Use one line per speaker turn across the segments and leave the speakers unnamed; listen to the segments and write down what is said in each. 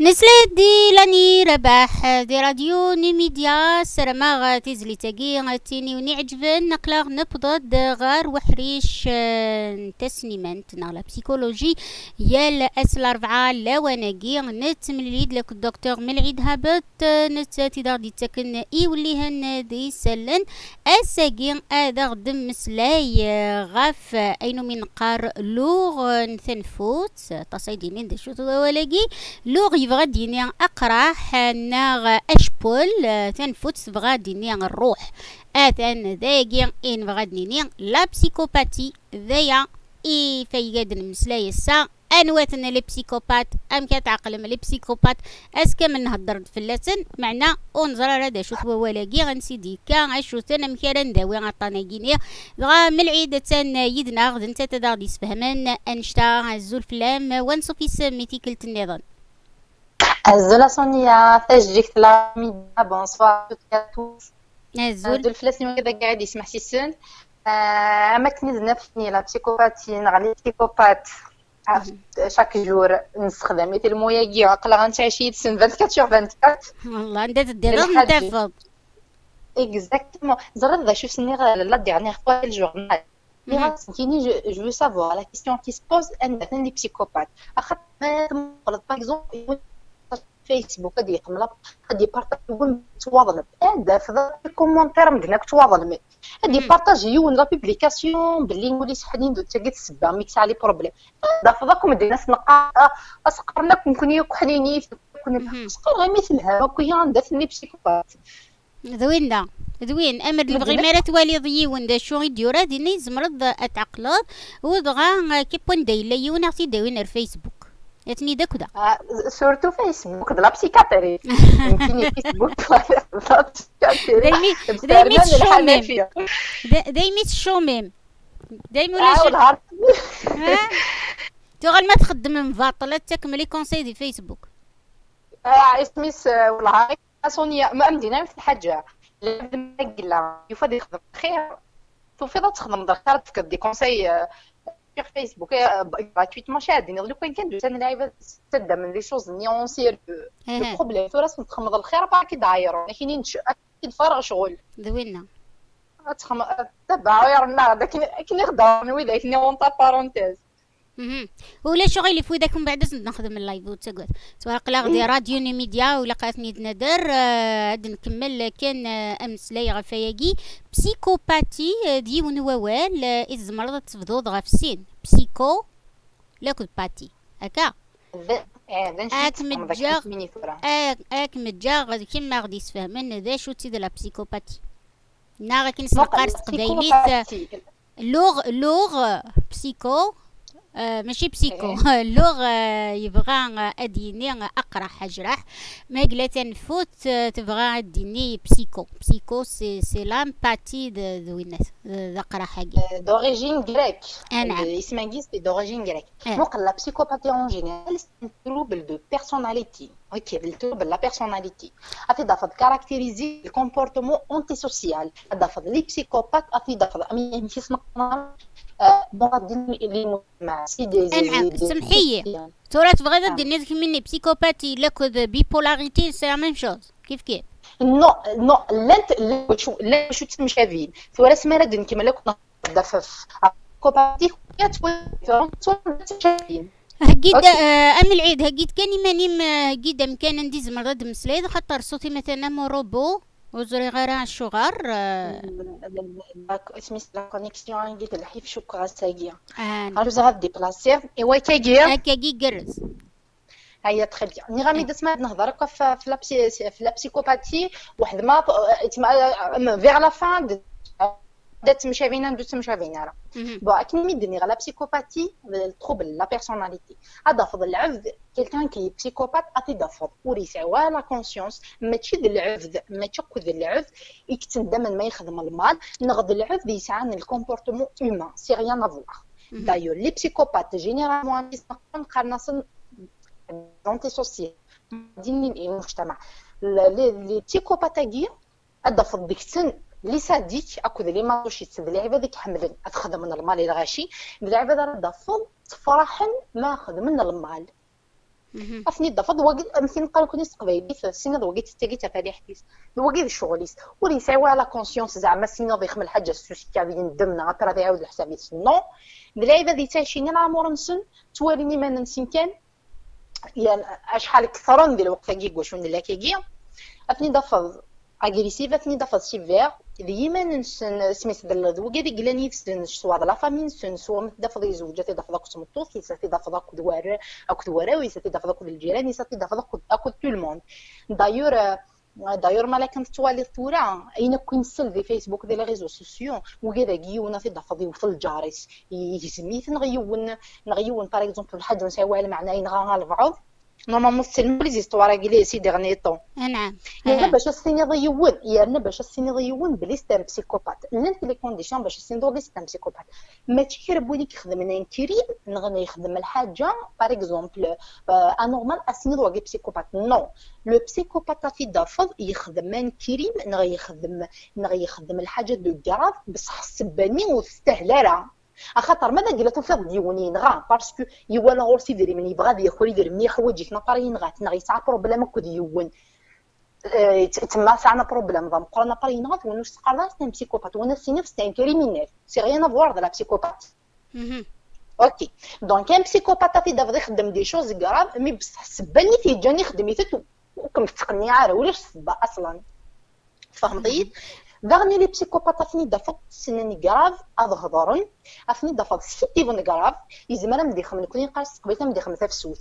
نسلي لاني رباح دي راديو ني ميديا سرما تيزلي تاقي تيني وني عجبن نقلا نبضد غار وحريش آه، تسنيمان لا بسيكولوجي يال أس الاربعة لواناقي نتمليد لك الدكتور ملعيد هابط نت تدار دي تكن إي وليهن دي سلن. اساقي هذا غدم مسلاي غاف أينو من قار لوغ نثنفوت تصيدين دي شو ولاقي لوغ يبغى ديني أقرح ناغ أشبول تنفوت تبغى ديني الروح. أثن ذاقي إن بغى ديني لا بسيكوباتي. ذايا إي فيقاد المسلاي السا. انواتنا لي بسيكوبات. أم كتعقل من لي بسيكوبات. أسكا من نهضر في اللسن معنا ونزر هذا شو هو ولاقي غنسي ديكا اشو تنا مكيرا نداوي غطانا كينيا. دغا من العيد تان يدنا غد انت تدار فهمان. أنشتا الزول فلام وانصفي سميتي كلت النظام
الزولا سونيا تاجيك تلاميدا بونسوار tous.
الزول
دول فلاسني كذا قاعد يسمع سيسن اما كني نفسني لا بسيكوباتي نغلي بسيكوبات شاك جور نستخدم مثل موياكي عقلا غنتعشي سن 24 sur 24
والله انت تدير نتفض
Exactement. Zara, je suis la dernière fois le journal. Je veux savoir la question qui se pose, est les psychopathes. Par exemple, فيسبوك قد يقملط قد يبارطاجي تواظلم هذا في الكومونتير مدناك تواظلم قد يبارطاجي يون لا بوبليكاسيون باللي نقولي سحنين دو تاكيت السبا ميكس علي بروبليم. هذا فضاكم دينا سنقا اسقرنا كون يكحنيني كون سقر غير مثلها هاكو هي عندها ثني بسيكوبات.
ذوينا ذوين أمر اللي بغي مارا توالي ضيون دا شو يدير ديني زمرض اتعقلض ودغا كيبون دايلا يون أعطي داوين الفيسبوك. يتني دا كدا
سورتو فيسبوك لا بسيكاتري يمكن فيسبوك
دايمي دايمي تشوميم دايمي تشوميم دايمي ولا تغل ما تخدم مفاطلة تكملي كونساي دي فيسبوك
آه اسميس والله سونيا ما عندنا مثل حاجة لا يفضل يخدم خير توفي تخدم دخل تفكر دي كونساي sur Facebook. Gratuitement شادين لو كان كندوز أنا لعيبه تبدا من لي شوز نيونسير بروبليم تو راس تخمض الخير باك داير كاينين أكيد فرغ شغل
ذوينا
تخم تبع يرنا داك كني غدا من ويدا كني اونطا بارونتيز
ولا شغل اللي فويدك من بعد نخدم اللايف وتقعد سواء لا غدي راديو ني ميديا ولا قاتني ندر عاد نكمل. كان أمس لاي غفاياكي. بسيكوباتي ديون ووال إذ مرض تفضوض غف السين بسيكو لاكل باتي. هكا. اك متجاغ اك متجاغ. كيما غادي يسفهمن ذا شو تيد لا بسيكوباتي. نا غا كنسمع قارس قبايليت. لوغ لوغ بسيكو. آه، ماشي بسيكو إيه. اللغة آه، يبغى اديني اقرا حجرح ما قلت نفوت آه، تبغى اديني بسيكو بسيكو سي سي لامباتي دو الناس ذقرا حاجة
دوريجين غريك
نعم
اسمها انجليزي دوريجين غريك دونك لا بسيكوباتي اون جينيرال سي تروبل دو بيرسوناليتي أوكي بالتروبل لا بيرسوناليتي افي دافض كاركتيريزي الكومبورتمون انتي سوسيال دافض لي بسيكوبات افي دافض امي نفس
انعم سمحية ترى تبغي مني بسيكوباتي بيبولاريتي سي لا ميم شوز كيف كيف
نو نو لا شو لا شو تمشافين ثورة سمارة دين كيما لك دفف كوباتي
هكيد ام العيد هكيد كاني ماني هكيد امكان نديز مرض مسليد خاطر صوتي مثلا مو روبو وزري غير الشغار
اسمي لا كونيكسيون قلت الحيف شو كراساكيا هارو زغاد ديبلاسي إيوا كاكي
هكاكي جرز
هيا تخي بيان ني غامي دسما نهضر في لابسي في لابسيكوباتي واحد ما فيغ لا فان ندوز تمشى بينا راه. بون اكن ميدني غلا بسيكوباتي التروبل لا بيرسوناليتي هذا فضل العفذ كيلكان كي بسيكوبات أتي دافض وريسع ولا كونسيونس ما تشد العفذ ما تشكذ العفذ يكتن دائما ما يخدم المال. نغض العفذ يسعى الكومبورتمون هيومان سي ريان افوار دايور لي بسيكوبات جينيرالمون نقارن زونتي سوسيال دين المجتمع لي بسيكوبات كي هذا فضل. ديك لي ساديك أكو لي ماروشي تسد لعبه ديك حملن أتخدم من المال الغاشي لعبه دار دافل تفرحن ما من المال. اثني دفض وقت مثلا قالوا كوني قبايلي السنة وقت تستاقي تفادي حديث. وقت الشغليس ولي ساوى على كونسيونس زعما السنة ضيخم الحاجة السوسي كافي ندم نعطر هذا يعاود الحساب نو اللعيبه ذي تاشيني العمر نسن تواليني ما ننسين كان يعني أشحال كثر ندير الوقت كي واش ولا كي اثني دفض اغريسيف اثني دفض سيفير ديما نسن سميت دل وكادي قلاني تسن سوا لا فامي نسن سوا متدفض يزوج تي دفض اكو تمطوط يسا تي دفض اكو دوار أكو دوار يسا تي دفض اكو الجيران يسا تي دفض أكو تو الموند. دايور دايور مالا كنت توالي ثورة أين كوين سل في فيسبوك دي لي ريزو سوسيو؟ وكذا كيونا في دفض يوصل الجاريس يسميت نغيون نغيون باغ اكزومبل الحاج نساوي المعنى ينغا البعض نورمالمون السلم لي زيستوار انجليزي ديغني طون
نعم.
يعني باش السين يضيون يعني باش السين يضيون بلي ستان بسيكوبات. لانت لي كونديسيون باش السين دو ستان بسيكوبات. ما تكربو ليك يخدم أنا كريم نغني يخدم الحاجة باغ اكزومبل انورمال السين دو بسيكوبات. نو لو بسيكوبات في دافض يخدم من كريم نغي يخدم نغي يخدم الحاجة دو كراف بصح السباني وستهلا خاطر ماذا قلت في ديونين غا باسكو يوالا غورسي ديري من يبغى يخول يدير مليح حوايج نقار ينغا تنغ يسعى بروبليم كود يون آه، تما سعنا بروبليم ضم قرنا بار ينغا ونو سقرنا سي بسيكوبات وأنا سي نفس تاع كريمينال سي غيان افوار دو لا بسيكوبات أوكي دونك كان بسيكوبات في دافض يخدم دي شوز كراف مي بصح سباني في جاني خدميتو وكم تقني عارف ولاش السبا أصلا فهمتي داغني لي بسيكوبات افني دافط سناني كراف اظهرن افني دافط سيتيفون كراف يزمر مدي خمن كوني قاس قبيله مدي خمن تفسوت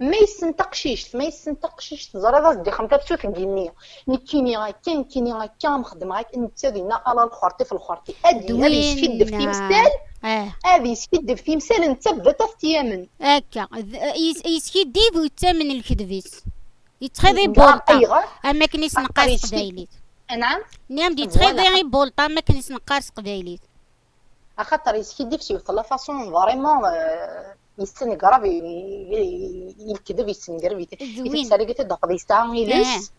ما يستنتقشيش ما يستنتقشيش تزرد دي خمسة بسوت نجيني نكيني غاكا نكيني غاكا نخدم غاك انت دينا على الخرطي في الخرطي ادي هذه يسفيد في تمثال هذه يسفيد في تمثال انت بدا تيامن
هكا في الثمن الكدفيس يتخذي بولطا اما كنيس نقاس قبايليت
نعم؟
نعم دي تخي بيان بولطا ما كنيس نقاس قبايليت
خاطر يسكي في لا فاسون فريمون يستني قراب يكذب يستني قراب يتسرقت دقضي ساعة يلس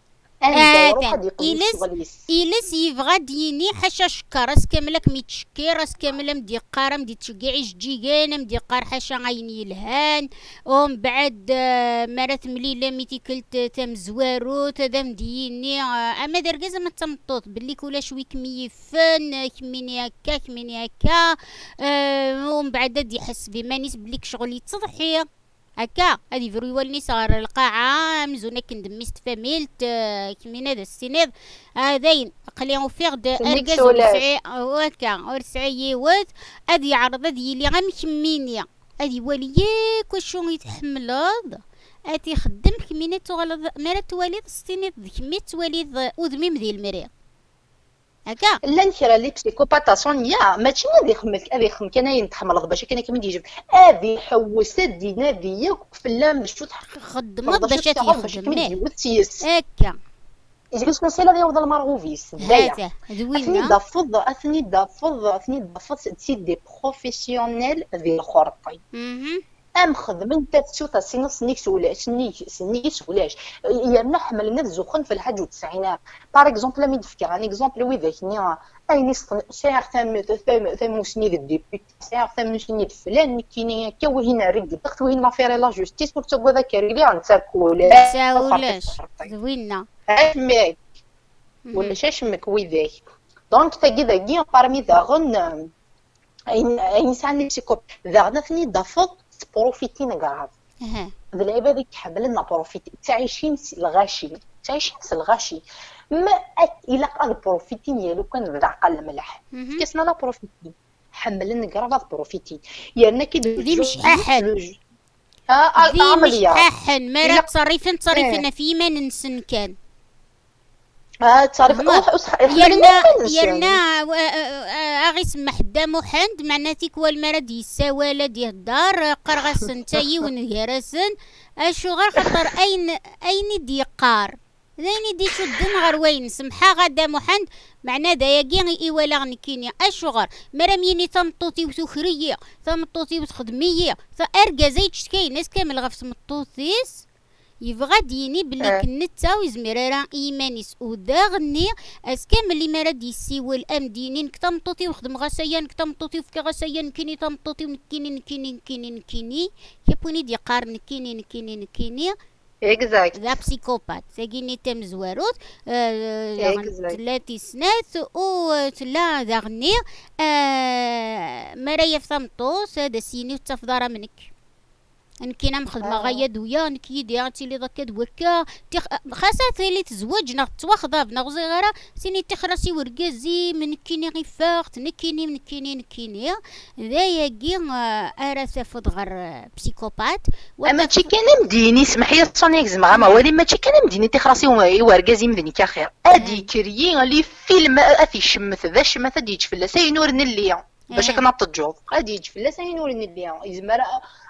إلس إلس يبغى ديني حاشا شكر راس كاملك ميتشكي راس كامل مدي قارة مدي تشقيع جيجان مدي قار حاشا غاين يلهان. ومن بعد آه، مرات مليلة ميتي كلت تم زوارو تدا مديني آه، أما درقازة ما تمطوط بلي كولا شوي كميفن كميني هكا كميني هكا آه، ومن بعد دي يحس بمانيس بليك شغل يتضحي هكا هادي فرو يولني صار القاعة مزونا كندمي فاميلت كمين هذا السنيد هذين قليهم فيغد ارقاز ورسعي هكا ورسعي يوت هادي يعرض هادي يلي غام كمينيا هادي ولياك وشو يتحمل هذا. اتي خدم كمينة تغلظ مرات تواليد السنيد كمية تواليد وذميم ذي المريض.
هكا. لا نكرا لي بسيكوباتا صونيا ماشي غادي يخمك غادي يخمك أنا ينتحمل باش كان كيما يجيب هذه حوست دينا ديك فلا باش تحقق
خدمت باش تيخدم
هكا. جلسنا سيلا ديال المارغوفيس
هذا
أثني دافض أثني دافض أثني دافض تسيد دي بروفيسيونيل ذي الخرطي أم خدمن تاتسوتا سينا سنيك سولاش سنيك سنيك سولاش يرنا حملنا الزخن في الحاج والتسعينات. بار اكزومبل ميد فكر ان اكزومبل وذاك نيا اين شاعر ثم ثم ثم سنيد الديبيوتي شاعر ثم سنيد فلان كيني هكا وهنا رقد دخت وهنا فيري لا جوستيس وكتب ذاك ريلي عن تاكولا
تساولاش زوينة
اشمك ولا شاشمك وذاك دونك تاكي ذاكي بارمي ذا غن اين اين سان ليكسيكوب ذا غنثني دافض بروفيتي نقراض اللعيبه ذيك حبل لنا بروفيتي. تعيشين الغاشي. تعيشين الغاشي. ما إلا قاد بروفيتي يا لو كان بدا قل ملح. كيسنا لا بروفيتي. حمل نقراض بروفيتي. يعني كي
دي مش أحد.
آه
دي مش احن مرة تصرفن تصرفنا في ما ننسن كان.
تعرف
يرنا يرنا أغي سمح دامو حند معناتي كوا المرض يساوالا ديه الدار قرغس نتايي ونهرسن أشو غير خاطر أين أين دي قار؟ زين دي شدن غير وين؟ سمحا غدا محند معنا داياكي اي ولا غنكيني غير؟ مراميني تمطوطي وسخريه تمطوطي وتخدميه فارقا زي تشكي ناس كامل غف تمطوطيس؟ يبغى ديني بلي آه. كنتا ويزمر راه إيمانيس. وداغني اسكا ملي ما راه ديسيول ام ديني نكتا مطوطي وخدم غسايا نكتا مطوطي وفكي غسايا نكيني تمطوطي ونكيني نكيني نكيني نكيني. يبوني دي قار نكيني نكيني نكيني.
اكزاكت
ذا بسيكوبات. ساكيني تم زواروت. ثلاثي سنات و تلا داغني. مرايا في ثمطوس. هذا سيني وتفضارا منك. نكينا مخدمة آه. غايا دويا نكي دياتي لي ضكا دوكا تخ... خاصة اللي تزوج ناغ تواخضاب ناغ صغيرة سيني تخرسي ورقازي من كيني غيفاغت نكيني من كيني نكيني ذا ياكي ارا تفض غير بسيكوبات.
أما تشي كان مديني سمح لي صوني زعما ما ولي ما تشي كان مديني تخرسي ورقازي مدني كخير أدي كريي لي فيلم أفي شمث ذا شمث دي يتفلا سينور نليا باش كنط الجوز غادي يتفلا سينور نليا يزمر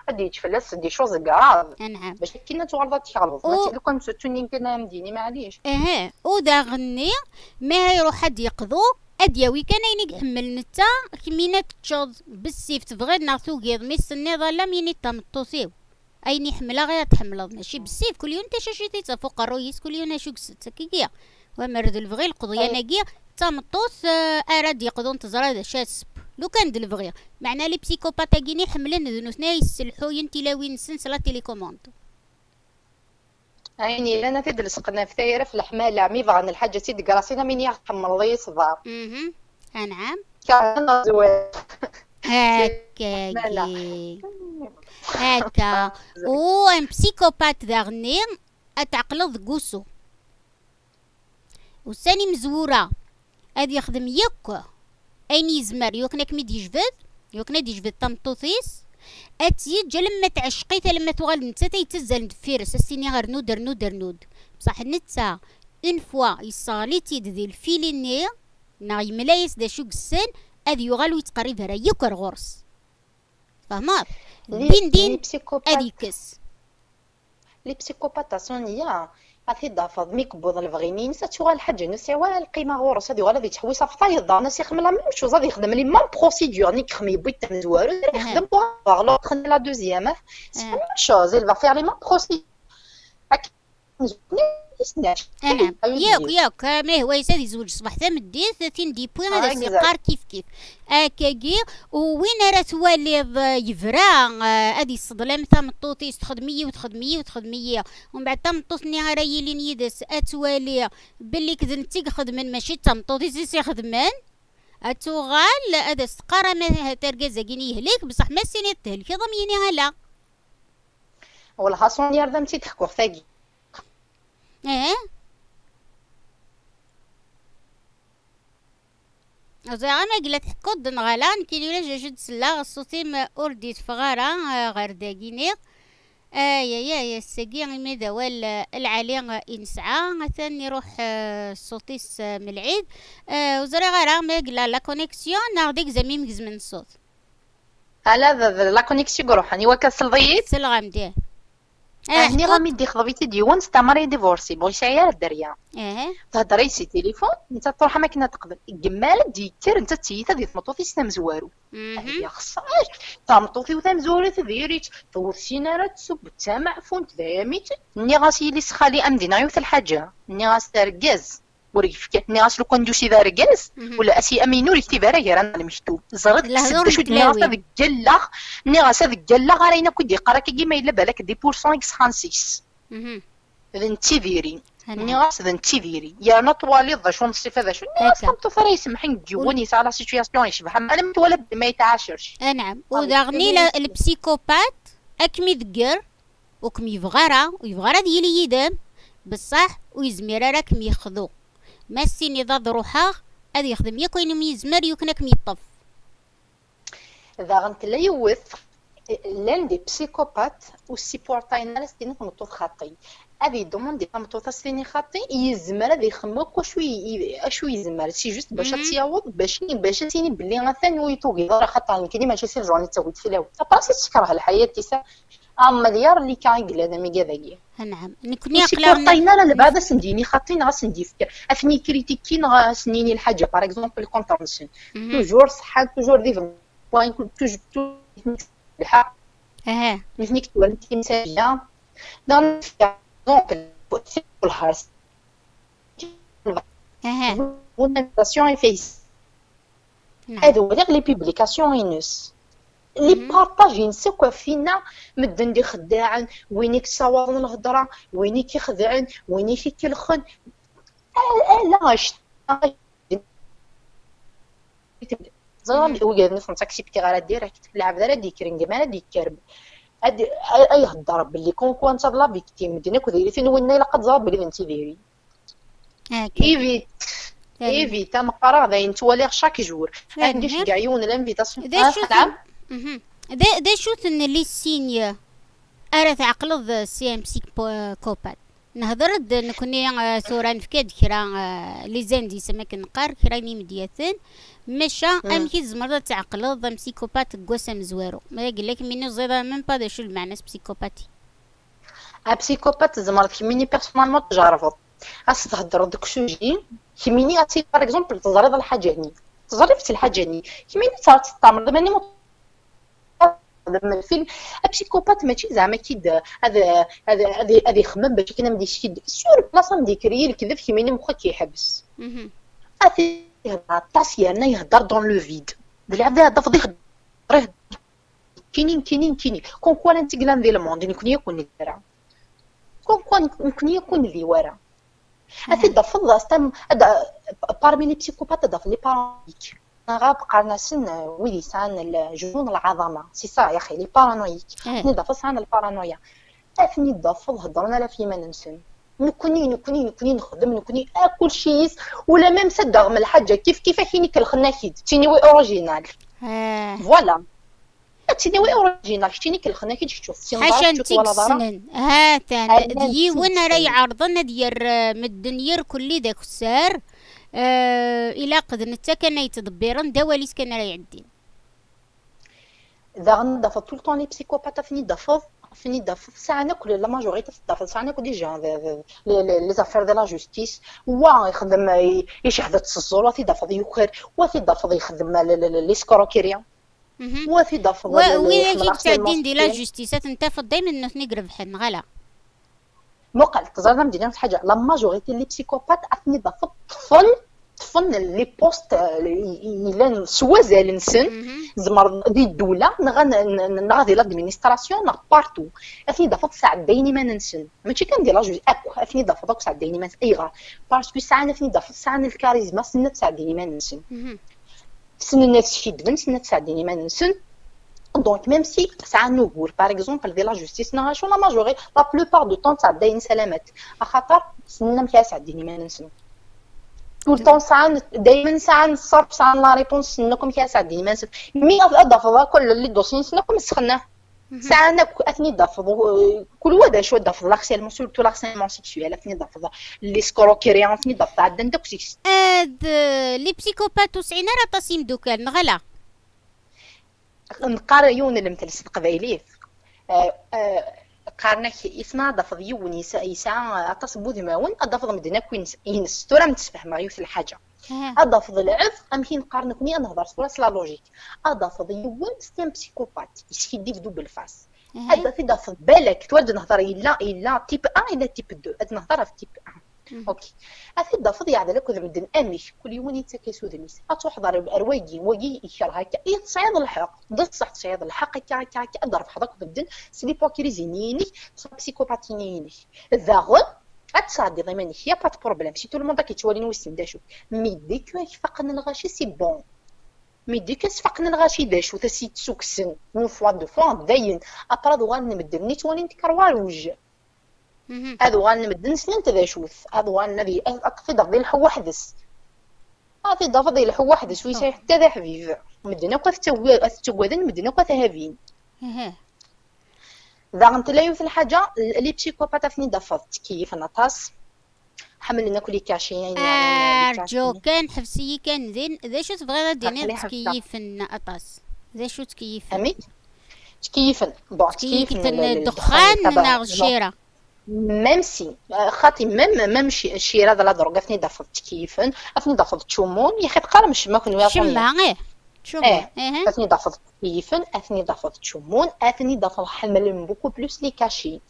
غادي يتفلس دي شوز كراف
نعم.
باش كينا توالد تيغلط لو كان توني كنا مديني معليش
آه ودا غني ما يروح حد يقضو. ادياوي كان يني يحمل نتا كمينة تشوز بالسيف تبغي ناثو قيض ميسني ظلا ميني تمطوسيو ايني حملا غير تحمل ماشي بالسيف. كل يوم تشاشي تفوق الرويس كل يوم شوك ستكيكيا ومرد الفغي القضية ناقية. تمطوس آه، أراد يقضون تزرا هذا شاسب لو كان دلفغي معنى لي بسيكوباتا كيني حملن ذنو ثنا يسلحو ينتلاوي نسن سلا تيليكوموند
عيني لنا تدرس قنا في ثايره في الحمال عمي فغان الحاجة سيدي قراسينا من يحمل لي صدار
أها نعم.
كان
هكا هكا و ان بسيكوبات داغني أتعقلض قوسو. وساني مزورة. ادي يخدم يك اين يزمر يوكنك ميد يجبد يوكنا يجبد تمطوطيس أتي لما تعشقي لما توغل نتا تيتزل فيرس السيني غير نود نود نود. بصح نتا أون فوا يصاليتي دي الفيليني نا يملايس دا شو السن ادي يغال ويتقرب هرا يكر غرس فهمات دين دين ادي كس
لي بسيكوبات صونيا غادي دافض مي كبوض الفغينين ساتشوغال الحاجة نسي ولا القيمه غورس هادي غادي تحوي صافطا يضا ناس يخدم لا ميم شوز غادي يخدم لي مام بروسيدور نيك خمي بويت تم زوارو يخدم بوغ لو خدم لا دوزيام سي ميم شوز il va faire les mêmes procédures
أنا. ياك ياك. ما هو يساد يزوج صباح ثم دي ثلاثين دي. بوين هذا سيقار كيف كيف. اكاكي وين راه تواليض يفرا؟ ادي الصدلام ثم طوطي تخدمية وتخدمية وتخدمية ومن بعد تم طوطني راه يلين يدس أتوالي باللي كذنتي خدمن ماشي. تم طوطي سي خدمان اتوغال هذا سقارة ما ترقى كيني يهلك. بصح ما سيني تهلكي ضميني هلا
والله صون يردمتي تحكو. ثاقي
إيه؟ زعما قلت حكود نغلان كي ولا جد سلا ما أرديت فغارة غير داقيني. آه يا يا يا السقي ميدا وال العالي إنسعى مثلا يروح الصوتيس من العيد. آه وزري غير ما قلا لا كونيكسيون ناخديك زميم من الصوت
على لا كونيكسيون روح اني وكسل ضييت
سلغامديه
هني غامي دي خضبيتي ديون ستمري ديفورسي بغي شعيا الدريا
آه
تهضري سي تليفون انت تروح ما كنا تقبل جمال ديكر انت تيتا دي مطوطي سنا مزوارو يا خصاش تمطوطي وثا مزوارو تديريت توثينا راه تسب تامع فونت ذا ميت ني غاسي لي سخالي امدينا يوث الحاجة ني غاس تركز وريفك ني غاس لو كان دوشي ذا ركز ولا أسي امينو ريكتي بارا غير أنا مشتو. زرت
سد شو
ني غاس ذا جلا ني غاس ذا جلا غارينا كودي قرا كي ما إلا بالك دي بورسون إكس 36 ذنتي ديري ني غاس ذنتي ديري يا نطوالي ذا شو نصيف هذا شو ني غاس تو فرا يسمحين جووني على سيتوياسيون يشبه. أنا متولد ما يتعاشرش
نعم. وداغني البسيكوبات اكمي ذكر وكمي يبغارا ويبغارا ديالي يدم بصح ويزمير راك ميخذو. ما السيني ضاد روحها هذا يخدم يا كوين ميزمر يكنك ميطف.
إذا غنت لا يوث لأن دي بسيكوبات وسيبورتاين ناس دي نمطوط خاطي. هذه دومون دي نمطوط سيني خاطي يزمر هذا يخمك وشوي اشو يزمر سي جوست باش تياوض باش باش سيني بلي غثاني ويتوغي راه خاطر كيدي ماشي سي جوني تسوي تفلاو تباسي تكره الحياة تيسا مليار اللي كان يقول هذا ميقا ذاكي
نعم
نكوني اقلا طينا لا بعد سنديني خاطين غا سندي فكر افني كريتيكين غا سنيني الحاجة باغ اكزومبل كونترنسيون توجور صحه توجور دي بوين توجور الحق
آه
نفنيك تولد مساجة دون الهارس والنيتاسيون فيس هادو غير لي بوبليكاسيون ينس لي بارطاج ينسكوا فينا مدن دي خداعن وينيك صوابن الهضره وينيك يخدعن وينيك يكلخن لا زغال ويا نفهم تاكسيبتي غير ديريكت العب ذا ديك رينغ ديك كرب ادي اي هضر باللي كون كون تاع لا فيكتيم دينك وديري فين وين إلا قد زاب بلي انت ديري ايفيت ايفيت مقرا ذا نتوالي شاك جور. عنديش كاع يون الانفيتاسيون.
ذا شو نعم ذا ذا شو لي سينيا أرث عقلض سي إم سي كوبات نهضر نكوني صورة نفكاد كرا لي زاندي سما كنقار كرا ني مدياثن مشا أم كي زمرة تعقلض أم سيكوبات قوسم زوارو ما قال لك مينو زيدا من با شو المعنى بسيكوباتي
ا بسيكوبات زمرت كيميني بيرسونالمون تجربت اس تهضر دوك شوجي كيميني أتي باغ اكزومبل تزريض الحاجة هني. تزريفت الحاجة هني. كيميني صارت تستعمل ماني من الفيلم. بسيكوبات ماشي زعما كيد هذا هذا هذا هذا يخمم باش كنا مدي شي سور بلاصة مدي كري الكذب كيميني مخك كيحبس. أثي طاس يانا يهضر دون لو فيد. بالعبد هذا فضي يهضر. كاينين كاينين كاينين كون كون انت كلان ديال الموند يكون يكون الدرع كون كون يكون يكون اللي ورا. أثي ضفض استم بارمي لي بسيكوبات ضاف لي بارانيك غاب قرناسن ويلي سان الجنون العظمة. سي سا يا أخي لي بارانويك. نضاف سان البارانويا افني ضاف هضرنا لا فيما ننسن نكوني نكوني نكوني نخدم نكوني اكل شيس ولا ميم صدق من الحاجة. كيف كيف حيني كالخناكيد تيني وي أوريجينال. فوالا. تيني وي أوريجينال. تيني كالخناكيد شوف
حاشا نتيك السنن هاتا دي وأنا راي عرضنا ديال مدن كل داك السار آه إلى قد نتا كان يتدبرن دواليس كان راه يعدين
إذا غنضاف طول طون لي بسيكوبات فيني دافض فيني دافض ساعنا كل لا ماجوريتي دافض ساعنا كل ديجا لي زافير دو لا جوستيس هو يخدم يشحذ التصور في دافض يخر وفي دافض يخدم لي سكروكيريا وفي دافض
وين كي تعدين دي لا جوستيس تنتفض دائما نثني قرب غلا.
مقال تزرنا مدينة حاجة. لا ماجوريتي لي بسيكوبات اثني ضفط طفل طفل لي بوست الا سوازال نسن زمر دي الدولة نغا دي لادمينستراسيون نغ بارتو اثني ضفط ساعة ديني ما ننسن ماشي كندير لاجوز أكو. اثني ضفط ساعة ديني ما اي غار باسكو ساعة اثني ضفط ساعة الكاريزما سنة ساعة ديني ما ننسن سن الناس شي دبن سنة ساعة ديني ما ننسن دونك ميم سي ساعة نقول باغ اكزومبل ديال لا جوستيس نغاشو لا ماجوري لا بلوبار دو طون تاع داين سلامات خاطر سنة مكاس ساعديني ما ننسنو طول طون ساعة دايما ساعة نصرف ساعة لا ريبونس سنكم كاس ساعديني ما ننسنو مي اضافة كل اللي دوسي نسنكم سخناه ساعة نك اثني دافض كل واحد شو دافض لاكسيلمون سورتو لاكسيلمون سيكسويل اثني دافض لي سكروكيريان اثني دافض عندنا دوك سيكس
اد لي بسيكوبات وسعينا راه تصيم دوكال نغلا
نقاريون المثل القبايليف آه، آه، قارنا اسمها ضفض يون يسعى تصبو ذماون اضافض مدنا كوين ينس تورا متفاهمه يوث الحاجة. اضافض العف امكن نقارن كوني نهضر صورة لا لوجيك. اضافض يون ستيم بسيكوبات. يسكي دو بالفاس هذا في ضافض بالك تولد نهضر إلا إلا تيب 1 إلا تيب 2 نهضر في تيب 1 أوكي. اثي ضفض يعد لك مدن اميش كل يوم يتكيسو ذميس اتوحضر بارواجي وجي يشر هكا. يتصعد الحق. صح تصعد الحق. هكا هكا هكا ضرب حضك مدن سلي بوكيريزينيني بسيكوباتينيني ذاغن أتصعد ضمانك يا بات بروبليم. سي تو الموند كيتوالي نوسن داشو مي ديك فقنا الغاشي سي بون. مي ديك فقنا الغاشي داشو تسي تسوكسن اون فوا دو فوا داين ابرا غان نمدن نيت ولين تكروالوج هذو غنمد سنين تذا شوث هذو غنبي أقفي ضغطي الحو وحدس. أقفي ضغطي الحو وحدس ويسا حتى ذا حبيب. مدنا قف تتوادن مدنا قف هافين ذا غنتلا يوث الحاجة لي بسيكوباتا فني ضفت كيف نطاس. حمل لنا كل كاشين
ارجو كان حفسي كان زين. ذا شو تبغي ديني تكيف النطاس ذا شو تكيف
أمي؟ تكيفن بون
تكيفن الدخان ناغ الشيره
ميم سي. خاطي ميم ميم شي هذا لا دروغ افني دافض تكيفن افني دافض تشومون يا أخي تقرا مش ما كون
شما إيه.
تشومون إيه. افني دافض تكيفن افني دافض تشومون افني دافض حمل بوكو بلوس لي كاشي.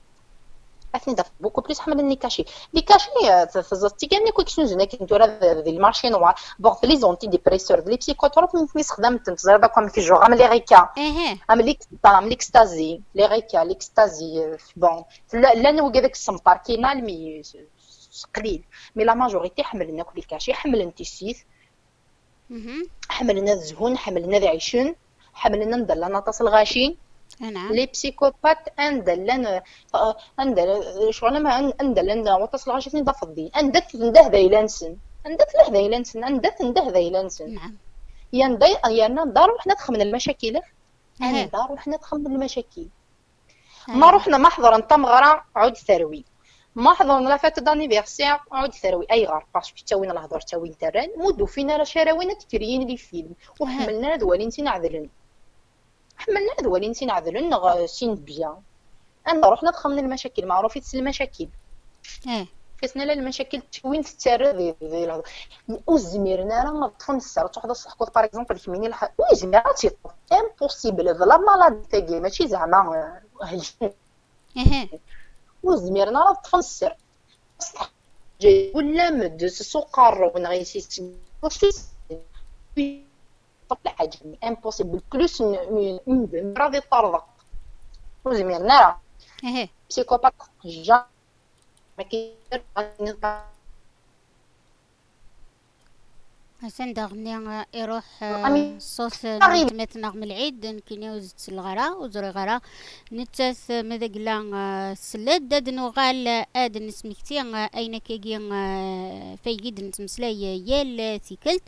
اثني دافع بوكو بليس حمل لي كاشي لي كاشي تزطي كان كويك شنو زنا كي نتورا دي المارشي نوار. بوغ لي زونتي دي بريسور دي بسيكوتروب ممكن خدمت تزرا داك كوم كي جوغ. ام لي ريكا ام لي ام ليكستازي لي ريكا ليكستازي بون. لا نوقع داك السمطار. كاينة مي قليل. مي لا ماجوريتي حملنا كل كاشي حملنا تيسيث. حملنا الزهون. حملنا ذي عيشون حملنا ندلنا نطاس الغاشي نعم. لي بسيكوبات اندلن أندل شغل ما اندلن وطاس الغاشي ثني ضفضي اندت نده ذا يلانسن اندت له ذا يلانسن اندت نده ذا يلانسن نعم. يا ندي يا ندار وحنا تخمن المشاكل. أنا دار وحنا تخمن المشاكل. ما رحنا محضر انت مغرى عود ثروي. ما حضرنا لا فات دانيفرسير عود ثروي. أي غار باسكو تاوينا الهضر تاوين تران مودو فينا راه شراوينا تكريين لي فيلم. وحملنا دوالين سين حملنا دوالين سين عذلن سين بيان أنا رحنا دخلنا المشاكل معروف يتس المشاكل. إيه. كسنا المشاكل وين تتسرد ذي وزميرنا راه طفن السر تحضر الصحكوط باغ اكزومبل كميني الح وزميرا تيطف امبوسيبل لا مالادي تاكي ماشي زعما هلجين وزميرنا راه طفن السر. ولا مدس سكر ونغيسي طلع عجبني امبوسيبل كلوس اون راضي طرضق وزميرنا راه بسيكوبات جا. ما كيدير
حسن دغني يروح صوص نتمت نغم العيد كيني وزت الغرا وزري غرا نتاث ماذا قلا سلاد داد نوغال اد نسمكتي اين كيجي فايقيد نتمسلاي يال ثيكلت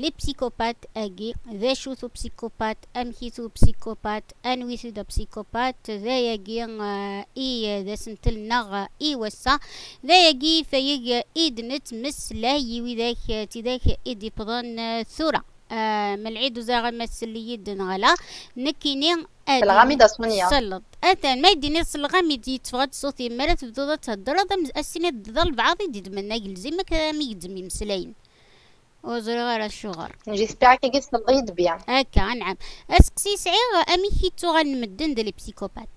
لي بسيكوبات أجي ذا شوثو بسيكوبات امكيثو بسيكوبات انويثو دا بسيكوبات ذا يجي اي ذا سنتل نغ اي وسا ذا يجي فايق ايد نتمسلاي وذاك تذاك إدي بضن ثورة. آه ملعيد وزاغ مسليد نغلا نكيني
الغامضة سمنية
سلط. أتان ما يديني الغامض يتفغد صوتي مرة تبدو تهدر هذا السنة ضل بعض يدي دمنا يلزم كلام يقدم يمسلين وزري غير الشغر.
جيسبيغ كي قيس نبغيد بيان
هكا نعم. اسكسي سعير أمي كي غنمدن دي لي بسيكوبات.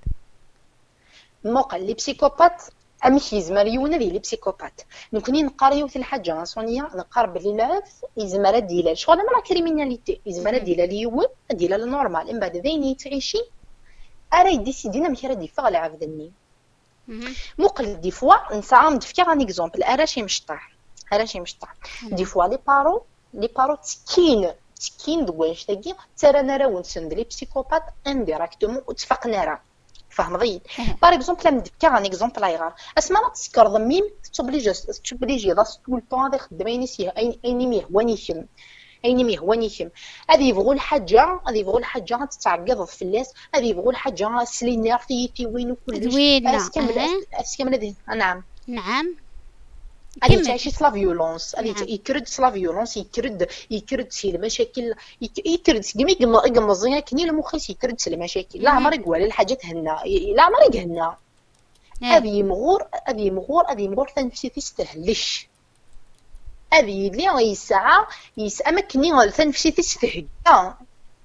موقع لي بسيكوبات. امشي يزمر يونا ديال بسيكوبات نكوني نقاريو في الحاجة سونيا نقار بلي العنف يزمر ديال شغل ما كريميناليتي يزمر ديال اليوم ديال النورمال. من بعد ذيني تعيشي. أرا يديسيدينا ماشي راه ديفا العاب ذني مقل دي فوا نسعى ندفكي غان إكزومبل. أرا شي مشطح أرا شي مشطح دي فوا لي بارو لي بارو تسكين تسكين دواش تاكي. ترى أنا راه ونسند لي بسيكوبات انديريكتومون وتفقنا راه فهم غيد باغ اكزومبل نديك ان اكزومبل ايغار اسما لا تسكر ضميم تبليجي تبليجي ضاس طول طون غادي يخدم اين اين اين ميه وانيشم اين ميه وانيشم هذه يبغوا الحاجة هذه يبغوا الحاجة تتعقد في اللاس هذه يبغوا الحاجة سلينير تيتي وين وكلش
وين
اسكمل نعم
نعم
غادي تعيشي لا فيولونس غادي يكرد لا فيولونس يكرد يكرد سي المشاكل يكرد كمي يقمز كني المخيس يكرد سي المشاكل لا عمر يقول الحاجة تهنا لا عمر يقهنا هذه يمغور هذه يمغور هذه يمغور تنفسي تستهلش هذه اللي يسعى يسعى مكني تنفسي تستهجا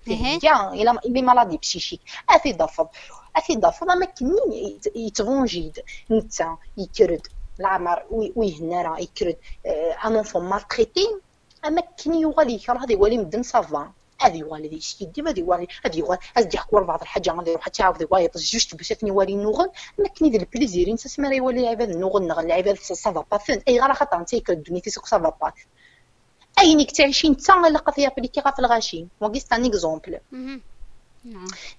تهجا إلى إلى مالادي بسيشيك أفي ضفض. أفي ضفض ما كني يتفونجيد نتا يكرد. العمر ويهنا راه يكرد. ان اونفون مالتريتي أما كني يوغالي يكره هذا يولي مدن صافا. هذه يوالي دي سيدي هذه يوالي هذه يوالي هذه يحكوا بعض الحاجة غادي يروح تعاود يوايط جوج تبساتني يوالي نوغل أما كني ذا البليزير انت سما يولي عباد نوغل نغل العباد صافا با فين أي غير خاطر أنت يكرد الدنيا تيسوق صافا با. اينك تعيشين انت لا قضيه في الغاشي. وقيس ان اكزومبل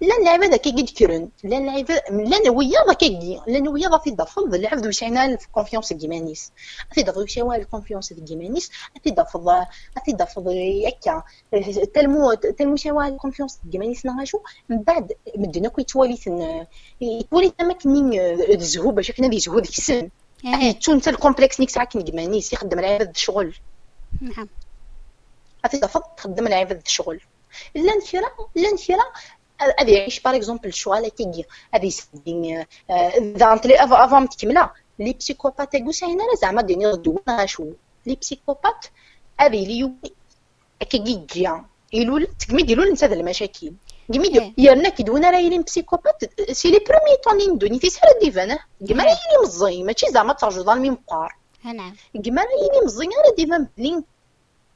لا اللعبة ذاك يقد كرن لا اللعبة لا نويا ذاك يقدي لا نويا ذا في ضفض اللعب ذو شينا الكونفيونس كيمانيس في ضفض شيوا الكونفيونس كيمانيس في ضفض في ضفض يكا. تلمو تلمو شيوا الكونفيونس كيمانيس نغاشو من بعد مدنا كي توالي يتوالي تما كني زهو باش كنا ذي زهو ذيك السن. تون انت الكومبلكس نيك ساعه كيمانيس يخدم العباد الشغل.
نعم.
في ضفض تخدم العباد الشغل. لا نكرا لا نكرا هذا يعيش باغ اكزومبل شوالا كيجي هذا يسدي إذا أنت لي افا متكمله لي بسيكوبات كوساينا زعما ديني غدونا شو؟ لي بسيكوبات هذه لي كيجي يلول تكمي ديلول انت المشاكل. قميدو يرنا كيدونا راه يلي بسيكوبات سي لي بروميي طونين دوني. في سهل ديفان كما راه يلي مزي ماشي زعما ترجو ظالمي مقار
نعم.
كما راه يلي مزي راه ديفان بلين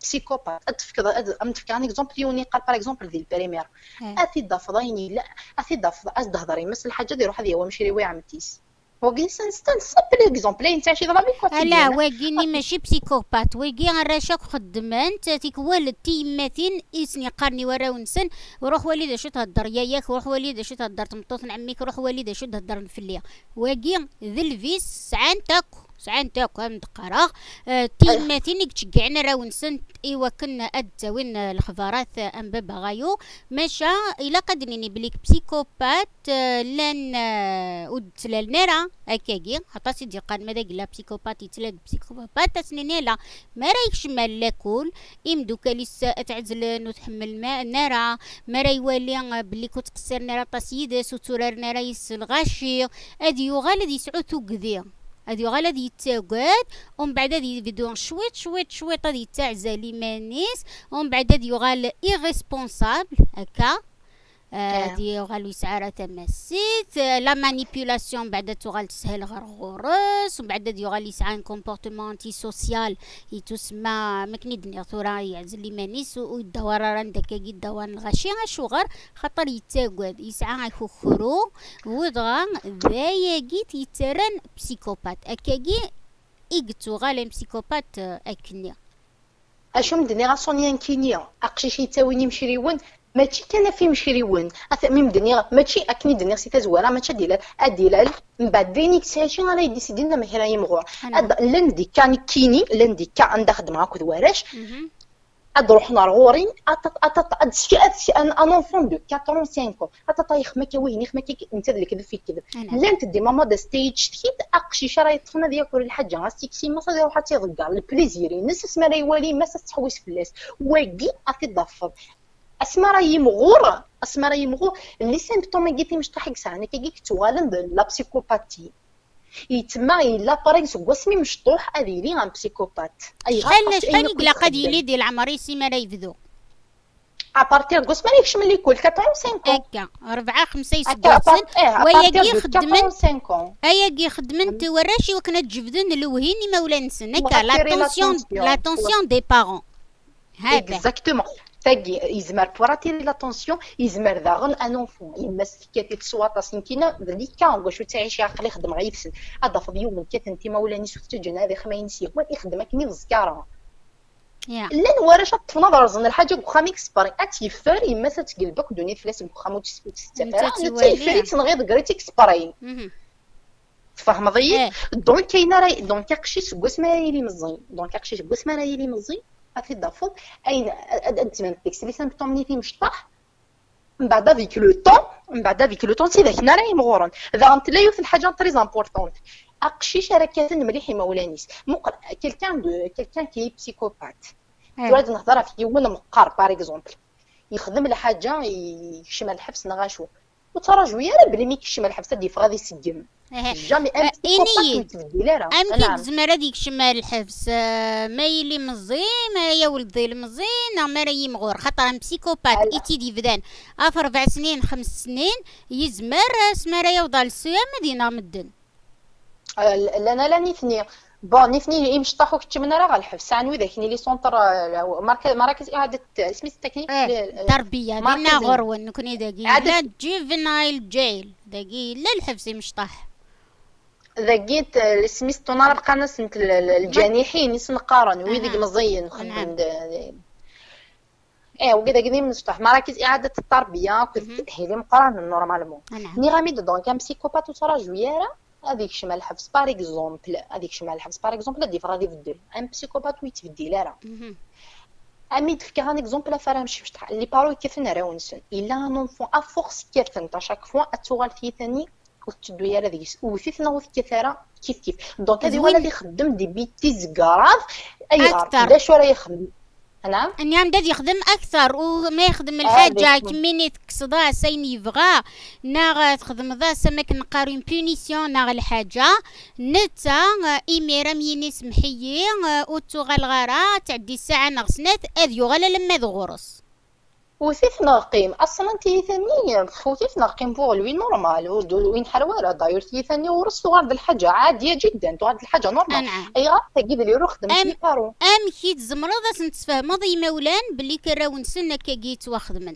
بسيكوبات اتفكر امتفكر ان اكزومبل يوني قال باغ اكزومبل ذي البريمير. اثي ضفضيني لا اثي ضفض أز دهضري مثل الحاجة ديروح هذه هو مشي وي عمتيس وكي سنستان سابل اكزومبل أنت شي ضربي
كوتي لا واكيني ماشي بسيكوبات واكي راشاك خدمانت تيك والد تيماتين إسني قرني ورا ونسن وروح والد شو تهضر ياك روح والد شو تهضر تمطوط عميك روح والد شو تهضر نفليا. واكي ذي الفيس سعانتك سعان تاكو هم دقرا أه تيماتينك تشجعنا راه ونسن إيوا كنا اد وين الخبارات أم بابا غايو. ماشا إلا قدنيني بليك بسيكوبات أه لأن أه ود تلالنا هكاكي حتى سيدي قال ماذا قلا بسيكوبات يتلاد بسيكوبات تسنيني لا ما رايك شمال لاكل امدو كاليس تعزل نتحمل الماء نرى ما راي يولي بلي كنت قصر نرى طاسيدس وتورار نرى الغاشي أدي يغال يسعو توكذي هادي غالا يتاقاد ومن بعد هادي يبدو شويط شويط شويط هادي تعزل مانيس ومن بعد هادي يغال ايغيسبونسابل هكا. دي غالو يسعى تمسيت. لا مانيبيولاسيون بعد تغال تسهل غير غرس ومن بعد يغال يسعى كومبورتمون انتي سوسيال يتسمى مكني دنيا ثورا يعزل لي مانيس ويدور عندك كي الدوان الغاشي. غاشو غير خاطر يتاقد يسعى يخخرو ودغا ذايا يترن بسيكوبات اكاكي إيكتو غالي بسيكوبات أكني
أشوم دنيا غاسونيان كينيا أقشيش يتاويني مشريون. ماشي كان في مشريون ميم دنيا ماشي أكني دنيا سي تزوارا ماشي ديال اديلال من بعد دينيك ساشي غالا يديسيدي لنا مهرا يمغور لأن دي كان كيني لأن دي كان عندها خدمه هاك دوارش اد روحنا رغورين اتات اتات ادشي ادشي ان انفون دو 4 5 اتات يخمك وين يخمك انت اللي كذب في كذب. لأن تدي ماما دا ستيج تكيد أقشي شرا يطفنا ديال كل الحاجة. غاستيكسي ما صدي روحها تيغكا البليزير نس اسما يوالي ما تحوس فلاس واقي أتي ضفر. اسما راه يمغور اسما راه يمغور لي سيمبتوم كيتي مش طاح يكسع أنا كي كتوالن لا بسيكوباتي يتما إلا باريك سكواسمي مشطوح لي غان بسيكوبات
أي شحال شحال يقلا قد يلي ديال العمر سيما راه يبدو
ابارتير كوس مالكش ملي كل 45
هكا. 4 5 6 سن وياكي خدمن اياكي خدمن وراشي وكنا تجبدن الوهيني مولا نسن. هكا لاتونسيون لاتونسيون دي بارون
هذا. اكزاكتومون تاكي يزمر بوراتيري لاتونسيون يزمر داغن أن أونفون. يمس كاتي تسواطا سنكينا ذلك كان واش تعيش عقلي خدم غيفسد هذا في يوم كات أنت مولاني سوت تجن هذه خمين سي هو يخدم كني الزكارة. لأن ورا شط في نظر زن الحاجة بخاميك سباري اتيفر يما تقلبك دوني فلاس بخامو تستفر تيفر تنغيض قريتك سبارين. تفهم ضيق دونك كاينة راي دونك يقشي سكوس ما يلي مزين دونك يقشي سكوس ما يلي مزين في الضفر اين ادمن لي سيمبتوم ني في مشطح من بعد فيك لو طون من بعد فيك لو طون سي ذاك ناري مغورن ذا غنتلايو في الحاجة تري امبورطونت اقشيش راه كاتن مليح مولانيس مقر كيلكان دو كيلكان كي بسيكوبات تولد نهضر في يوم مقار باغ اكزومبل يخدم الحاجة يشمل الحبس نغاشو وتراجعوا يا بلي مي كيشمل الحبس دي فغادي يسقم
جامي أم إني أم كي زمر هذيك شمال الحبس ما يلي مزي ما يا ولدي المزين ما راهي مغور خاطر بسيكوبات ايتي دي فدان. اف أربع سنين خمس سنين يزمر سمارا يوضع للسوام مدينه مدن.
لا أنا لا نثني بون نفني يمشطحو كنت من راه الحبس عنوي ذاك لي سونتر مراكز اعاده اسمي التكنيك
تربيه دينا غرون كوني داكي لا جيفنايل جيل داكي لا الحبس يمشطح
ذاكيت سميت نار بقى ناس الجانحين يسنقارن ويدك مزين خدم إيه وكذا كذا مفتوح مراكز اعاده التربيه هي مقارنه نورمالمون ني غاميد دونك ام بسيكوبات وصرا جوياره هذيك شمال الحبس باغ اكزومبل هذيك شمال الحبس باغ اكزومبل دي غادي يبدل أم بسيكوبات ويتبدل راه أمي تفكر ان اكزومبل فاهم شي لي بارو كيف نراو نسن إلا أن اونفون ا فورس كيف أنت. شاك فوا اتوغال في ثاني وتدو يا ذيك. وثيث نوث كثاره كيف كيف. دونك هذه ولا اللي يخدم دي بيتيز كراف. أي غار شو راه يخدم؟
نعم نعم داد يخدم أكثر وما يخدم الحاجة كميني تقصدها سين يبغى ناغ تخدم ذا سمك نقارين بونيسيون ناغ الحاجة. نتا إيميرا ميني سمحيي وتو غالغارا تعدي الساعة ناغ سنات أذ يغال لما ذغرس
وثيث ناقيم أصلا أنت ثاني خوتيث ناقيم بوغ لوي نورمال. وين؟ حرواره داير تي ثاني ورس هاد الحاجة. عادية جدا. هاد الحاجة نورمال. أي غا تجيب لي روح خدمت لي بارو
أم كي تزمرض تتفهم مولان بلي كراون ونسنك كي واخدمن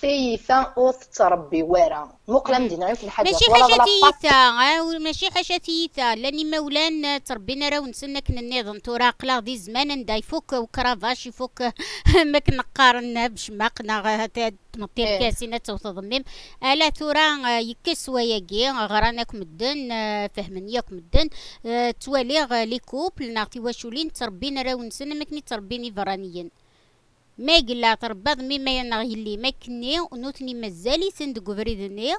ثيثا أوث تربي ويرا مقلم دينا في الحاجة
ماشي حاجة تيثا ماشي حاجة تيثا لاني مولان تربينا راه ونسنك النظام تورا قلا دي زمان دا يفك وكرافاش يفك ماك نقارن بشماقنا تمطي إيه. الكاسينة وتضمم ألا تورا يكس وياكي. غرانك مدن. فهمنياك مدن. تواليغ لي كوبل. نعطي واشولين تربينا راه ونسن ماكني تربيني فرانيين. ما قلا تربض مما ينغي اللي ما كني ونوتني مازالي سندق فريدني